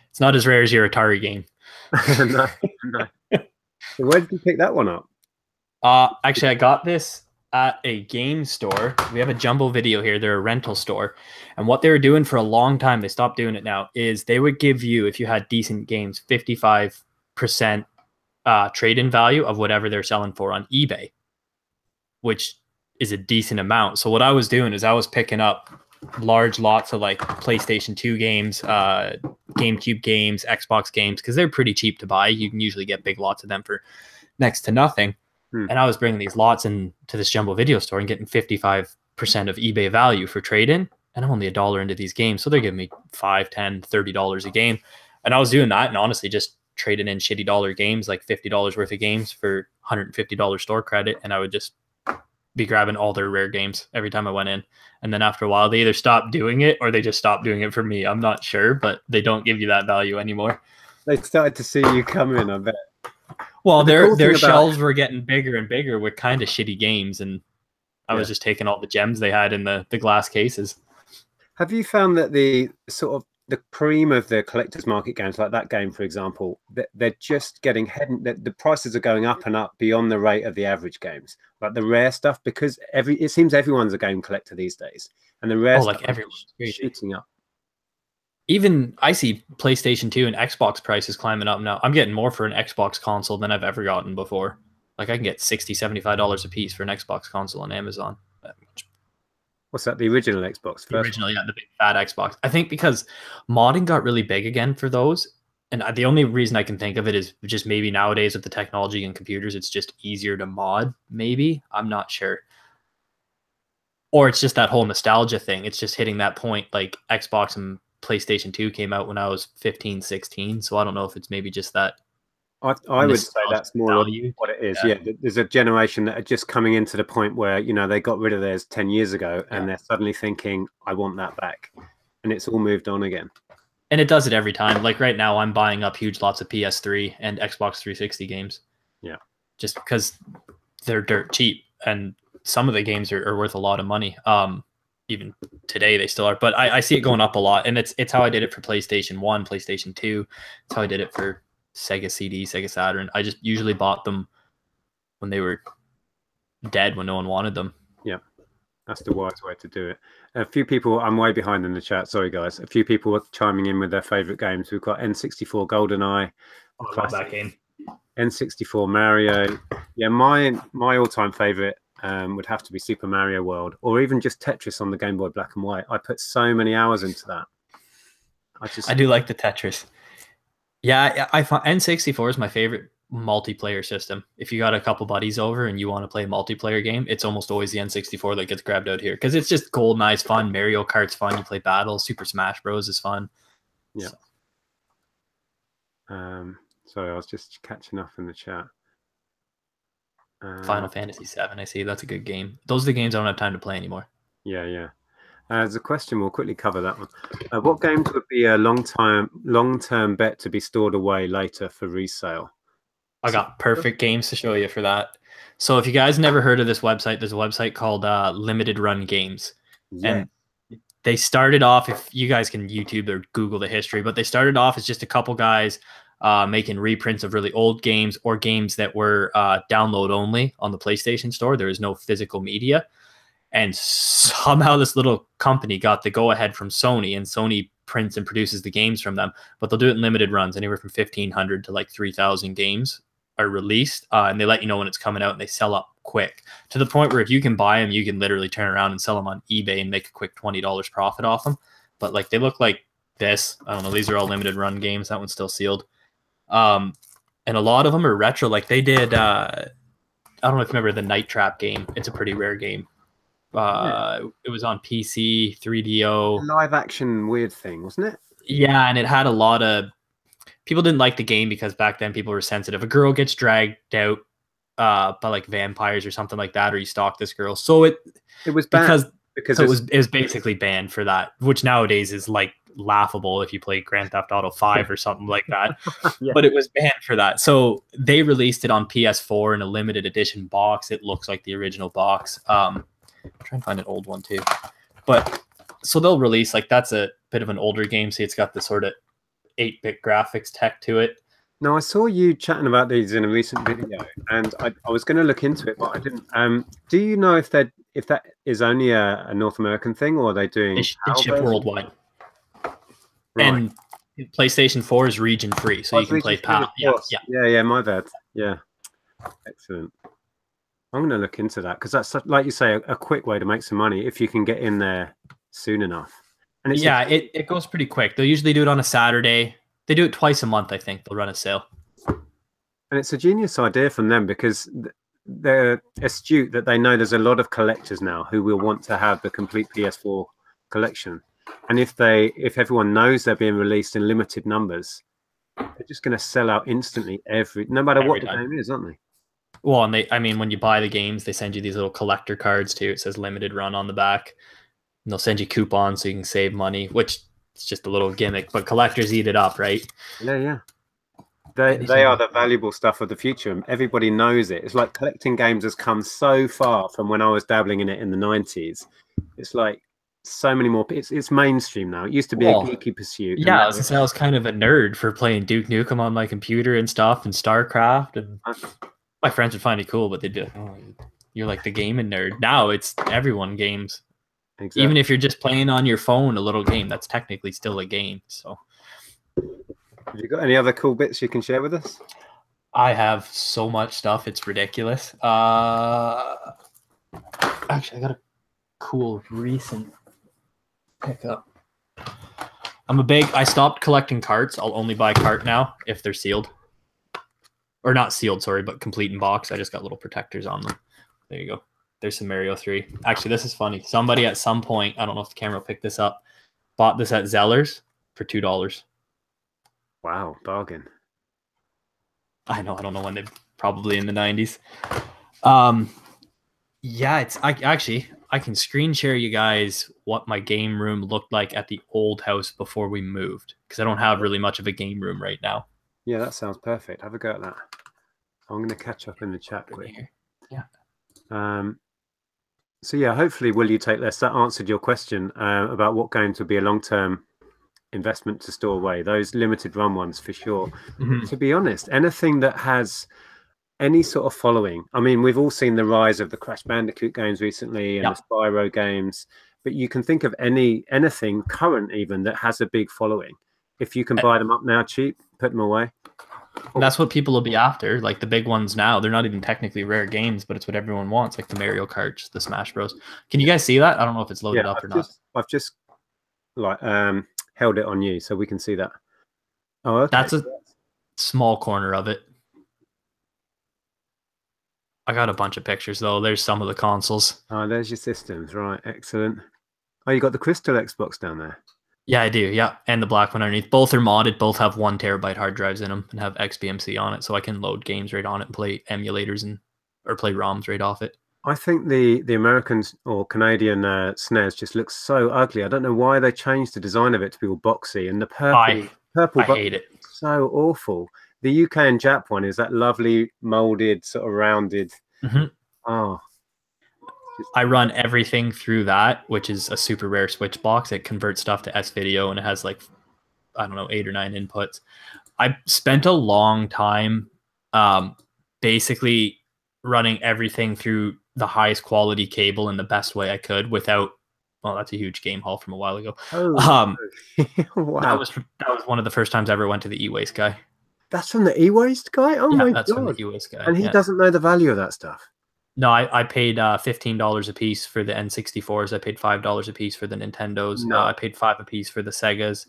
it's, not as rare as your Atari game. no, no. Where did you pick that one up? Uh, actually, I got this at a game store. We have a jumbo video here. They're a rental store. And what they were doing for a long time, they stopped doing it now, is they would give you, if you had decent games, 55 percent uh, trade in value of whatever they're selling for on eBay, which is a decent amount. So what I was doing is I was picking up large lots of like PlayStation 2 games, uh, GameCube games, Xbox games, because they're pretty cheap to buy. You can usually get big lots of them for next to nothing. Hmm. And I was bringing these lots into this jumbo video store and getting 55% of eBay value for trade in. And I'm only a dollar into these games. So they're giving me five, ten, thirty dollars a game. And I was doing that and honestly just trading in shitty dollar games, like fifty dollars worth of games for hundred and fifty dollars store credit, and I would just be grabbing all their rare games every time I went in. And then after a while, they either stopped doing it or they just stopped doing it for me. I'm not sure, but they don't give you that value anymore. They started to see you coming, I bet. Well, the their cool their shelves about... were getting bigger and bigger with kind of shitty games, and I yeah. was just taking all the gems they had in the the glass cases. Have you found that the sort of the cream of the collectors market games like that game for example they're just getting head the prices are going up and up beyond the rate of the average games. Like the rare stuff because every it seems everyone's a game collector these days and the rare oh, like everyone's shooting up. Even i see playstation 2 and xbox prices climbing up now. I'm getting more for an xbox console than i've ever gotten before. Like i can get 60 75 dollars a piece for an xbox console on amazon What's that? The original Xbox? The original, yeah, the big fat Xbox. I think because modding got really big again for those, and the only reason I can think of it is just maybe nowadays with the technology and computers, it's just easier to mod. Maybe I'm not sure, or it's just that whole nostalgia thing. It's just hitting that point. Like Xbox and PlayStation 2 came out when I was 15, 16, so I don't know if it's maybe just that I, I would say that's more what it is. Yeah. yeah. there's a generation that are just coming into the point where you know they got rid of theirs ten years ago, yeah. and they're suddenly thinking, "I want that back," and it's all moved on again. and it does it every time. Like right now, I'm buying up huge lots of PS3 and Xbox 360 games. Yeah. Just because they're dirt cheap, and some of the games are, are worth a lot of money. Um, even today they still are, but I, I see it going up a lot, and it's it's how I did it for PlayStation One, PlayStation Two. It's how I did it for Sega CD, Sega Saturn. I just usually bought them when they were dead, when no one wanted them. Yeah, that's the wise way to do it. A few people, I'm way behind in the chat. Sorry, guys. A few people are chiming in with their favorite games. We've got N64 GoldenEye, Oh, I love Classic. that game. N64 Mario. Yeah, my my all-time favorite um, would have to be Super Mario World, or even just Tetris on the Game Boy Black and White. I put so many hours into that. I just I do like the Tetris. Yeah, I find N64 is my favorite multiplayer system. If you got a couple buddies over and you want to play a multiplayer game, it's almost always the N64 that gets grabbed out here because it's just GoldenEye's fun, Mario Kart's fun. You play battles, Super Smash Bros is fun. Yeah. Um, sorry, I was just catching up in the chat. Uh, Final Fantasy VII, I see that's a good game. Those are the games I don't have time to play anymore. Yeah, yeah. Uh, there's a question. We'll quickly cover that one. Uh, what games would be a long time, long term bet to be stored away later for resale? I got perfect games to show you for that. So if you guys never heard of this website, there's a website called uh, Limited Run Games. Yeah, and they started off if you guys can youtube or google the history but they started off as just a couple guys uh, making reprints of really old games or games that were uh, download only on the playstation store there is no physical media and somehow this little company got the go ahead from sony and sony prints and produces the games from them but they'll do it in limited runs anywhere from 1500 to like 3000 games are released uh, and they let you know when it's coming out and they sell up quick to the point where if you can buy them, you can literally turn around and sell them on eBay and make a quick twenty dollars profit off them. But like they look like this. I don't know. These are all limited run games. That one's still sealed. Um, and a lot of them are retro. Like they did. Uh, I don't know if you remember the Night Trap game. It's a pretty rare game. Uh, It was on PC, 3DO. live action weird thing, wasn't it? Yeah, and it had a lot of people didn't like the game because back then people were sensitive. A girl gets dragged out uh by like vampires or something like that, or you stalk this girl. So it It was bad because because so it was it was basically banned for that, which nowadays is like laughable if you play Grand Theft Auto 5 or something like that. Yeah. But it was banned for that. So they released it on PS4 in a limited edition box. It looks like the original box. Um try and find an old one too. But so they'll release like that's a bit of an older game. See, it's got the sort of 8-bit graphics tech to it. Now I saw you chatting about these in a recent video, and I, I was going to look into it, but I didn't. Um, do you know if that if that is only a, a North American thing, or are they doing? They, sh- ship worldwide. Right. And PlayStation 4 is region free, so Oh, you can play just PAL. Yeah, yeah. yeah, yeah. My bad. Yeah, excellent. I'm going to look into that because that's like you say, a, a quick way to make some money if you can get in there soon enough. And it's a- yeah, it, it goes pretty quick. They'll usually do it on a Saturday. They do it twice a month, I think. They'll run a sale. and it's a genius idea from them because they're astute that they know there's a lot of collectors now who will want to have the complete PS4 collection. And if they if everyone knows they're being released in limited numbers, they're just going to sell out instantly every no matter what Every the game is, aren't they? Well, and they, I mean, when you buy the games, they send you these little collector cards too. It says limited run on the back. And they'll send you coupons so you can save money, which is just a little gimmick, but collectors eat it up, right? Yeah, yeah. They they are the valuable stuff of the future. and Everybody knows it. It's like collecting games has come so far from when I was dabbling in it in the nineties. It's like so many more. It's it's mainstream now. It used to be Well, a geeky pursuit. Yeah, I was, I was kind of a nerd for playing Duke Nukem on my computer and stuff and StarCraft. And my friends would find it cool, but they'd be like, oh, you're like the gaming nerd. Now it's everyone games. exactly. Even if you're just playing on your phone a little game, that's technically still a game. So Have you got any other cool bits you can share with us? I have so much stuff, it's ridiculous. Uh actually I got a cool recent pickup. I'm a big I stopped collecting carts. I'll only buy cart now if they're sealed. Or not sealed, sorry, but complete in box. I just got little protectors on them. There you go. There's some Mario 3. Actually, this is funny. Somebody at some point, I don't know if the camera picked this up, bought this at Zellers for two dollars. Wow, bargain. I know. I don't know when they probably in the nineties. Um, yeah, it's I actually I can screen share you guys what my game room looked like at the old house before we moved because I don't have really much of a game room right now. Yeah, that sounds perfect. Have a go at that. I'm going to catch up in the chat quick. Yeah. Um, so yeah, hopefully, will you take less? That answered your question uh, about what games would be a long-term investment to store away. Those limited run ones for sure. Mhm. To be honest, anything that has any sort of following. I mean, we've all seen the rise of the Crash Bandicoot games recently and Yeah. the Spyro games, but you can think of any anything current even that has a big following. If you can Uh, buy them up now cheap, put them away. That's what people will be after. Like the big ones now, they're not even technically rare games, but it's what everyone wants, like the Mario Karts, the Smash Bros. Can you guys see that? I don't know if it's loaded yeah, up I've or not. I've just like um held it on you so we can see that. Oh, okay. That's a small corner of it. I got a bunch of pictures though. There's some of the consoles. Oh, there's your systems, right? Excellent. Oh, you got the Crystal Xbox down there. Yeah, I do. Yeah, and the black one underneath. Both are modded. Both have one terabyte hard drives in them and have XBMC on it, so I can load games right on it and play emulators and or play ROMs right off it. I think the the American or Canadian uh, SNES just looks so ugly. I don't know why they changed the design of it to be all boxy and the purple I purple I hate it. so awful. The UK and Jap one is that lovely molded sort of rounded. Mhm. Oh, I run everything through that, which is a super rare switch box. It converts stuff to S video and it has like I don't know eight or nine inputs. I spent a long time, um, basically running everything through the highest quality cable in the best way I could without. Well, that's a huge game haul from a while ago. oh Um, wow. that was that was one of the first times I ever went to the e-waste guy. that's from the e-waste guy. Oh yeah, my that's from god! the e-waste guy. and he yeah. doesn't know the value of that stuff. No, I, I paid uh, fifteen dollars a piece for the N64s. I paid five dollars a piece for the Nintendos. No. Uh, I paid five a piece for the Segas,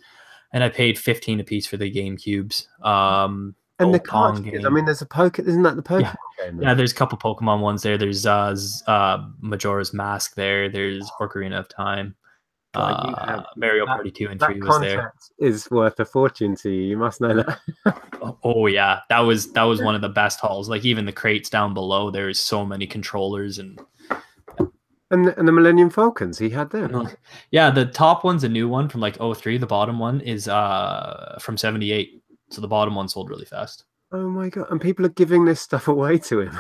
and I paid fifteen a piece for the GameCubes. Um, And the Pong. I mean, there's a poke. Isn't that the Pokemon Yeah. game? yeah, there's a couple Pokemon ones there. There's uh, uh Majora's Mask there. There's Ocarina of Time. Uh, Mario that- Party two and three was there. is worth a fortune to you. You must know that. Oh, oh yeah, that was that was one of the best hauls. Like even the crates down below, there's so many controllers and and, the, and the Millennium Falcons, he had them. Yeah, the top one's a new one from like 03. The bottom one is uh from 78. So the bottom one sold really fast. Oh my god! And people are giving this stuff away to him.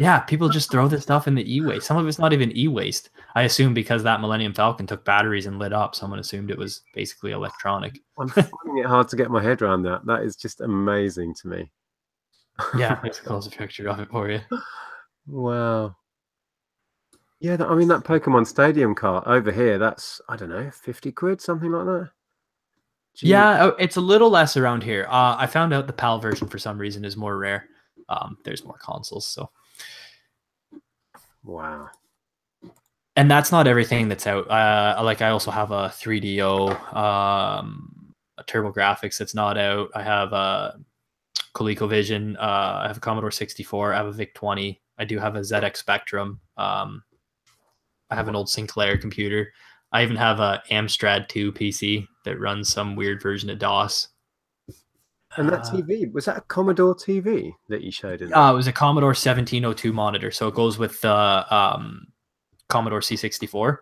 Yeah, people just throw this stuff in the e-waste. Some of it's not even e-waste. I assume because that Millennium Falcon took batteries and lit up, someone assumed it was basically electronic. I'm finding it hard to get my head around that. That is just amazing to me. Yeah, let's close a picture of it for you. Wow. Yeah, I mean that Pokemon Stadium cart over here. That's I don't know, fifty quid, something like that. Yeah, oh, it's a little less around here. Uh, I found out the PAL version for some reason is more rare. Um, there's more consoles, so Wow. and that's not everything that's out. Uh, like I also have a 3DO, um, a TurboGrafx that's not out. I have a ColecoVision. Uh, I have a Commodore 64. I have a VIC 20. I do have a ZX Spectrum. Um, I have an old Sinclair computer. I even have a Amstrad 2 PC that runs some weird version of DOS. And that Uh, TV was that a Commodore TV that you showed in? Uh, it was a Commodore 1702 monitor, so it goes with the um, Commodore C64.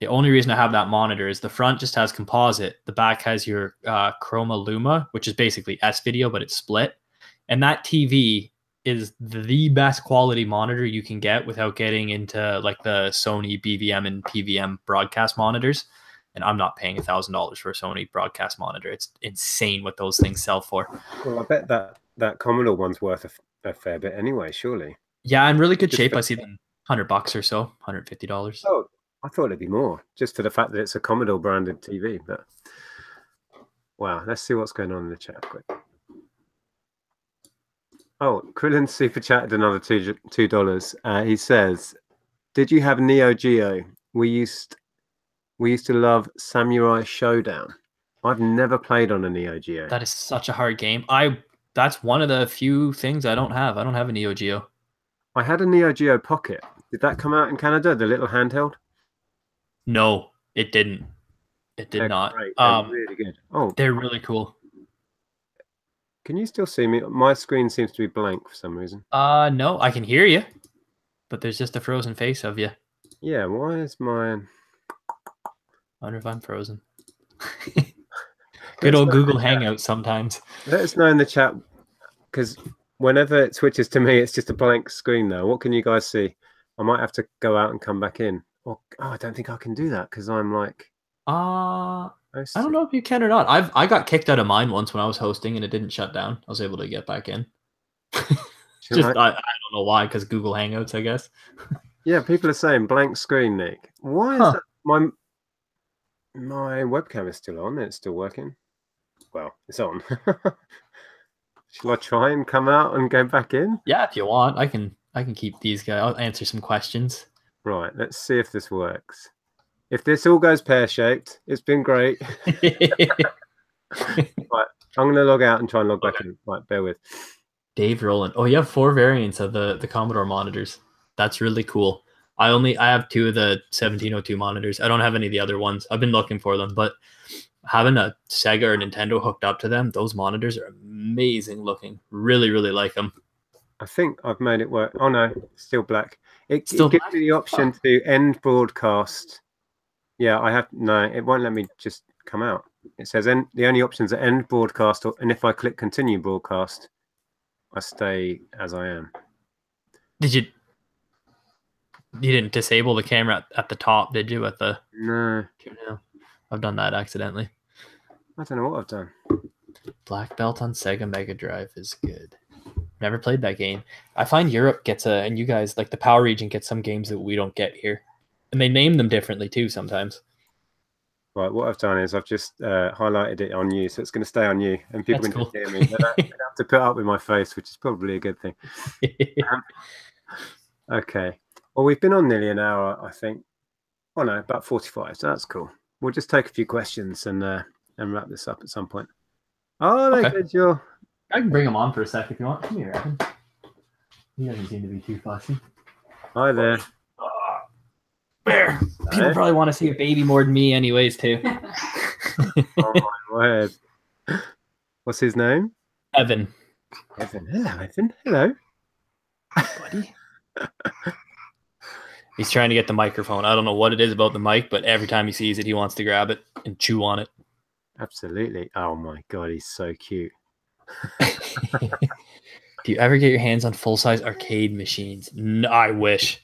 The only reason I have that monitor is the front just has composite, the back has your uh, Chroma Luma, which is basically S video, but it's split. And that TV is the best quality monitor you can get without getting into like the Sony BVM and PVM broadcast monitors. And I'm not paying a thousand dollars for a Sony broadcast monitor. It's insane what those things sell for. Well, I bet that that Commodore one's worth a fair bit anyway. Surely. Yeah, in really good Just shape. for- I see them hundred bucks or so, hundred fifty dollars. Oh, I thought it'd be more, just for the fact that it's a Commodore branded TV. But wow, let's see what's going on in the chat quick. Oh, Krillin super chatted another two two dollars. Uh, he says, "Did you have Neo Geo? We used we used to love Samurai Shodown. I've never played on a Neo Geo. That is such a hard game. I that's one of the few things I don't have. I don't have a Neo Geo. I had a Neo Geo Pocket. Did that come out in Canada? The little handheld? No, it didn't. It did They're not. Um, really good. Oh, they're really cool. can you still see me? My screen seems to be blank for some reason. Uh, no, I can hear you, but there's just a frozen face of you. Yeah, why is mine? I wonder if I'm frozen. Good old Google Hangout sometimes. Let us know in the chat because whenever it switches to me, it's just a blank screen now. What can you guys see? I might have to go out and come back in. Or, oh, I don't think I can do that because I'm like. Uh I don't know if you can or not. I've I got kicked out of mine once when I was hosting and it didn't shut down. I was able to get back in. Just I, I, don't know why, because Google Hangouts, I guess. yeah, people are saying blank screen, Nick. Why is huh. that? My my webcam is still on. It's still working. Well, it's on. Shall I try and come out and go back in? Yeah, if you want, I can. I can keep these guys. I'll answer some questions. Right. Let's see if this works. If this all goes pear shaped, it's been great. right. I'm going to log out and try and log okay. back in. Right. Bear with. Dave Roland. Oh, you have four variants of the the Commodore monitors. That's really cool. I only I have two of the 1702 monitors. I don't have any of the other ones. I've been looking for them, but having a Sega or Nintendo hooked up to them, those monitors are amazing looking. Really, really like them. I think I've made it work. Oh no, still black. It, still it gives black? me the option oh. to end broadcast. Yeah, I have no. It won't let me just come out. It says end, the only options are end broadcast, or, and if I click continue broadcast, I stay as I am. Did you? You didn't disable the camera at, at the top, did you? At the no. I've done that accidentally. I don't know what I've done. Black Belt on Sega Mega Drive is good. Never played that game. I find Europe gets a, and you guys like the PAL region gets some games that we don't get here, and they name them differently too sometimes. Right, what I've done is I've just uh, highlighted it on you, so it's going to stay on you, and people That's can cool. hear me. They don't, they don't have to put up with my face, which is probably a good thing. um, okay. Well, we've been on nearly an hour, I think. Oh no, about forty-five. So that's cool. We'll just take a few questions and uh, and wrap this up at some point. Oh, okay. good, Joe. I can bring him on for a sec if you want. Come here, Evan. He doesn't seem to be too fussy. Hi there. Bear. People probably want to see a baby more than me, anyways, too. oh my word. What's his name? Evan. Evan. Hello, Evan. Hello. Buddy. He's trying to get the microphone. I don't know what it is about the mic, but every time he sees it, he wants to grab it and chew on it. Absolutely. Oh my god, he's so cute. Do you ever get your hands on full size arcade machines? No, I wish.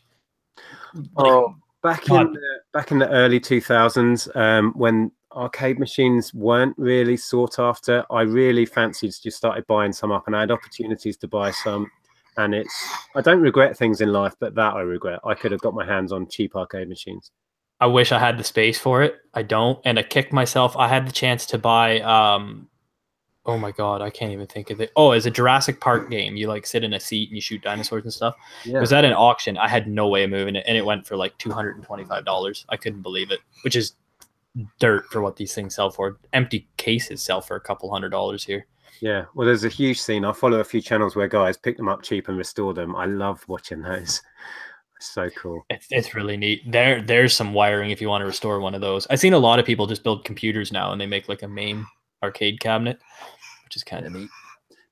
Oh, back in the, back in the early 2000s um, when arcade machines weren't really sought after i really fancied just started buying some up and i had opportunities to buy some and it's i don't regret things in life but that i regret i could have got my hands on cheap arcade machines i wish i had the space for it i don't and i kicked myself i had the chance to buy um oh my god, I can't even think of it. Oh, it's a Jurassic Park game. You like sit in a seat and you shoot dinosaurs and stuff. Yeah. It was at an auction. I had no way of moving it, and it went for like two hundred and twenty-five dollars. I couldn't believe it, which is dirt for what these things sell for. Empty cases sell for a couple hundred dollars here. Yeah, well, there's a huge scene. I follow a few channels where guys pick them up cheap and restore them. I love watching those. so cool. It's, it's really neat. There, there's some wiring if you want to restore one of those. I've seen a lot of people just build computers now and they make like a main arcade cabinet which is kind of neat.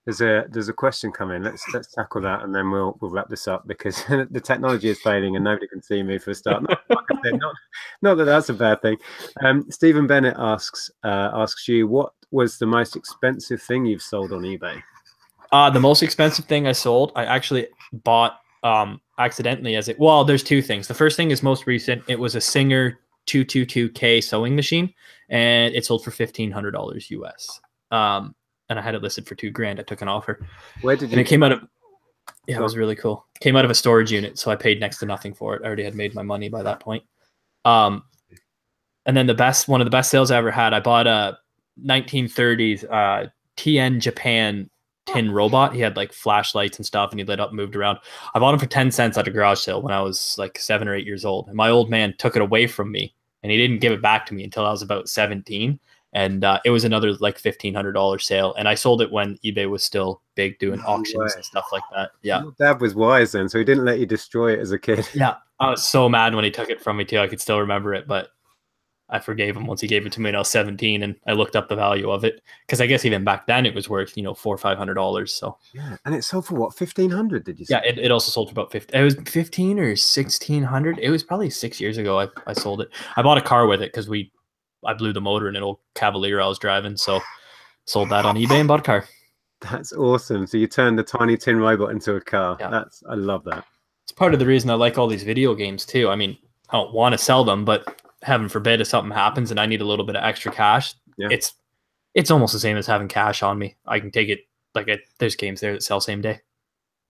There's a there's a question coming. Let's let's tackle that and then we'll we'll wrap this up because the technology is failing and nobody can see me for a start. Not, not, not, that that's a bad thing. Um, Stephen Bennett asks uh, asks you what was the most expensive thing you've sold on eBay? Uh, the most expensive thing I sold, I actually bought um, accidentally as it. Well, there's two things. The first thing is most recent. It was a Singer 222K sewing machine, and it sold for fifteen hundred dollars US. Um, and I had it listed for two grand. I took an offer. Where did you? And it came out of. Yeah, it was really cool. Came out of a storage unit, so I paid next to nothing for it. I already had made my money by that point. Um, and then the best one of the best sales I ever had. I bought a 1930s uh, TN Japan tin robot. He had like flashlights and stuff, and he lit up, moved around. I bought him for ten cents at a garage sale when I was like seven or eight years old. And my old man took it away from me, and he didn't give it back to me until I was about seventeen and uh, it was another like fifteen hundred dollar sale. And I sold it when eBay was still big, doing no auctions way. and stuff like that. Yeah, Your dad was wise then, so he didn't let you destroy it as a kid. Yeah, I was so mad when he took it from me too. I could still remember it, but I forgave him once he gave it to me when I was 17 and I looked up the value of it because I guess even back then it was worth, you know, four or five hundred dollars. So yeah, and it sold for what, fifteen hundred, did you say? Yeah, it, it also sold for about 50 it was 15 or 1600. It was probably six years ago I, I sold it. I bought a car with it because we I blew the motor in an old Cavalier I was driving. So sold that on eBay and bought a car. That's awesome. So you turned the tiny tin robot into a car. Yeah. That's I love that. It's part of the reason I like all these video games too. I mean, I don't want to sell them, but heaven forbid if something happens and I need a little bit of extra cash, Yeah. it's it's almost the same as having cash on me. I can take it like I, there's games there that sell same day.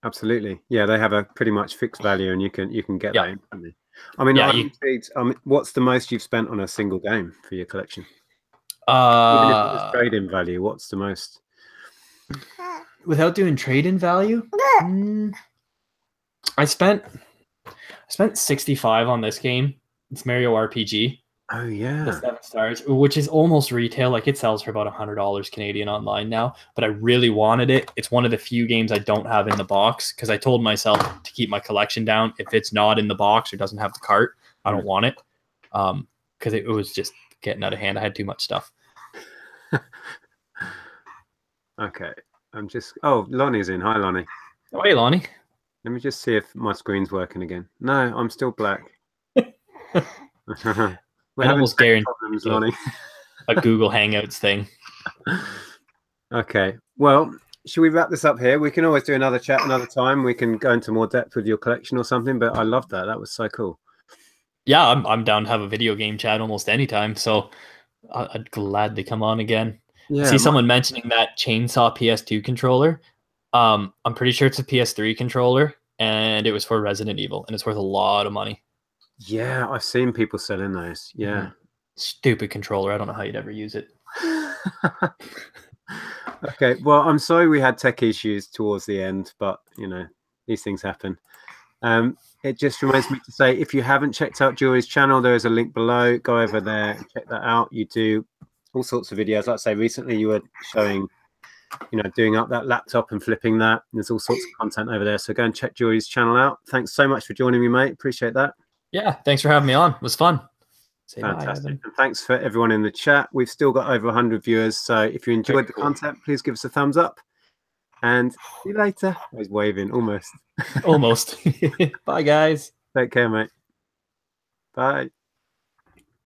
Absolutely. Yeah, they have a pretty much fixed value and you can you can get Yeah. that instantly. I mean, Yeah, you- intrigued. Um, what's the most you've spent on a single game for your collection? Even if Uh, trade-in value, what's the most? without doing trade in value, mm, I spent I spent 65 on this game. It's Mario RPG. Oh yeah, the seven stars, which is almost retail. Like it sells for about a hundred dollars Canadian online now. But I really wanted it. It's one of the few games I don't have in the box because I told myself to keep my collection down. If it's not in the box or doesn't have the cart, I don't want it. Um, because it, it was just getting out of hand. I had too much stuff. okay. I'm just. Oh, Lonnie's in. Hi, Lonnie. Oh, hey, Lonnie. Let me just see if my screen's working again. No, I'm still black. We're I almost tech guarantee problems, Yeah. Lonnie. a Google Hangouts thing. Okay. Well, should we wrap this up here? We can always do another chat another time. We can go into more depth with your collection or something. But I love that. That was so cool. Yeah, I'm I'm down to have a video game chat almost anytime. So I- I'd gladly come on again. Yeah. see my- someone mentioning that chainsaw PS2 controller. Um, I'm pretty sure it's a PS3 controller, and it was for Resident Evil, and it's worth a lot of money. Yeah, I've seen people selling those. Yeah. Stupid controller. I don't know how you'd ever use it. okay. Well, I'm sorry we had tech issues towards the end, but you know, these things happen. Um, it just reminds me to say if you haven't checked out Jory's channel, there is a link below. Go over there and check that out. You do all sorts of videos. Like I say, recently you were showing, you know, doing up that laptop and flipping that. There's all sorts of content over there. So go and check Jory's channel out. Thanks so much for joining me, mate. Appreciate that. Yeah, thanks for having me on. It was fun. Say Fantastic. Evan. and thanks for everyone in the chat. We've still got over 100 viewers. So if you enjoyed the cool. content, please give us a thumbs up. And see you later. I was waving almost. Almost. bye, guys. Take care, mate. Bye.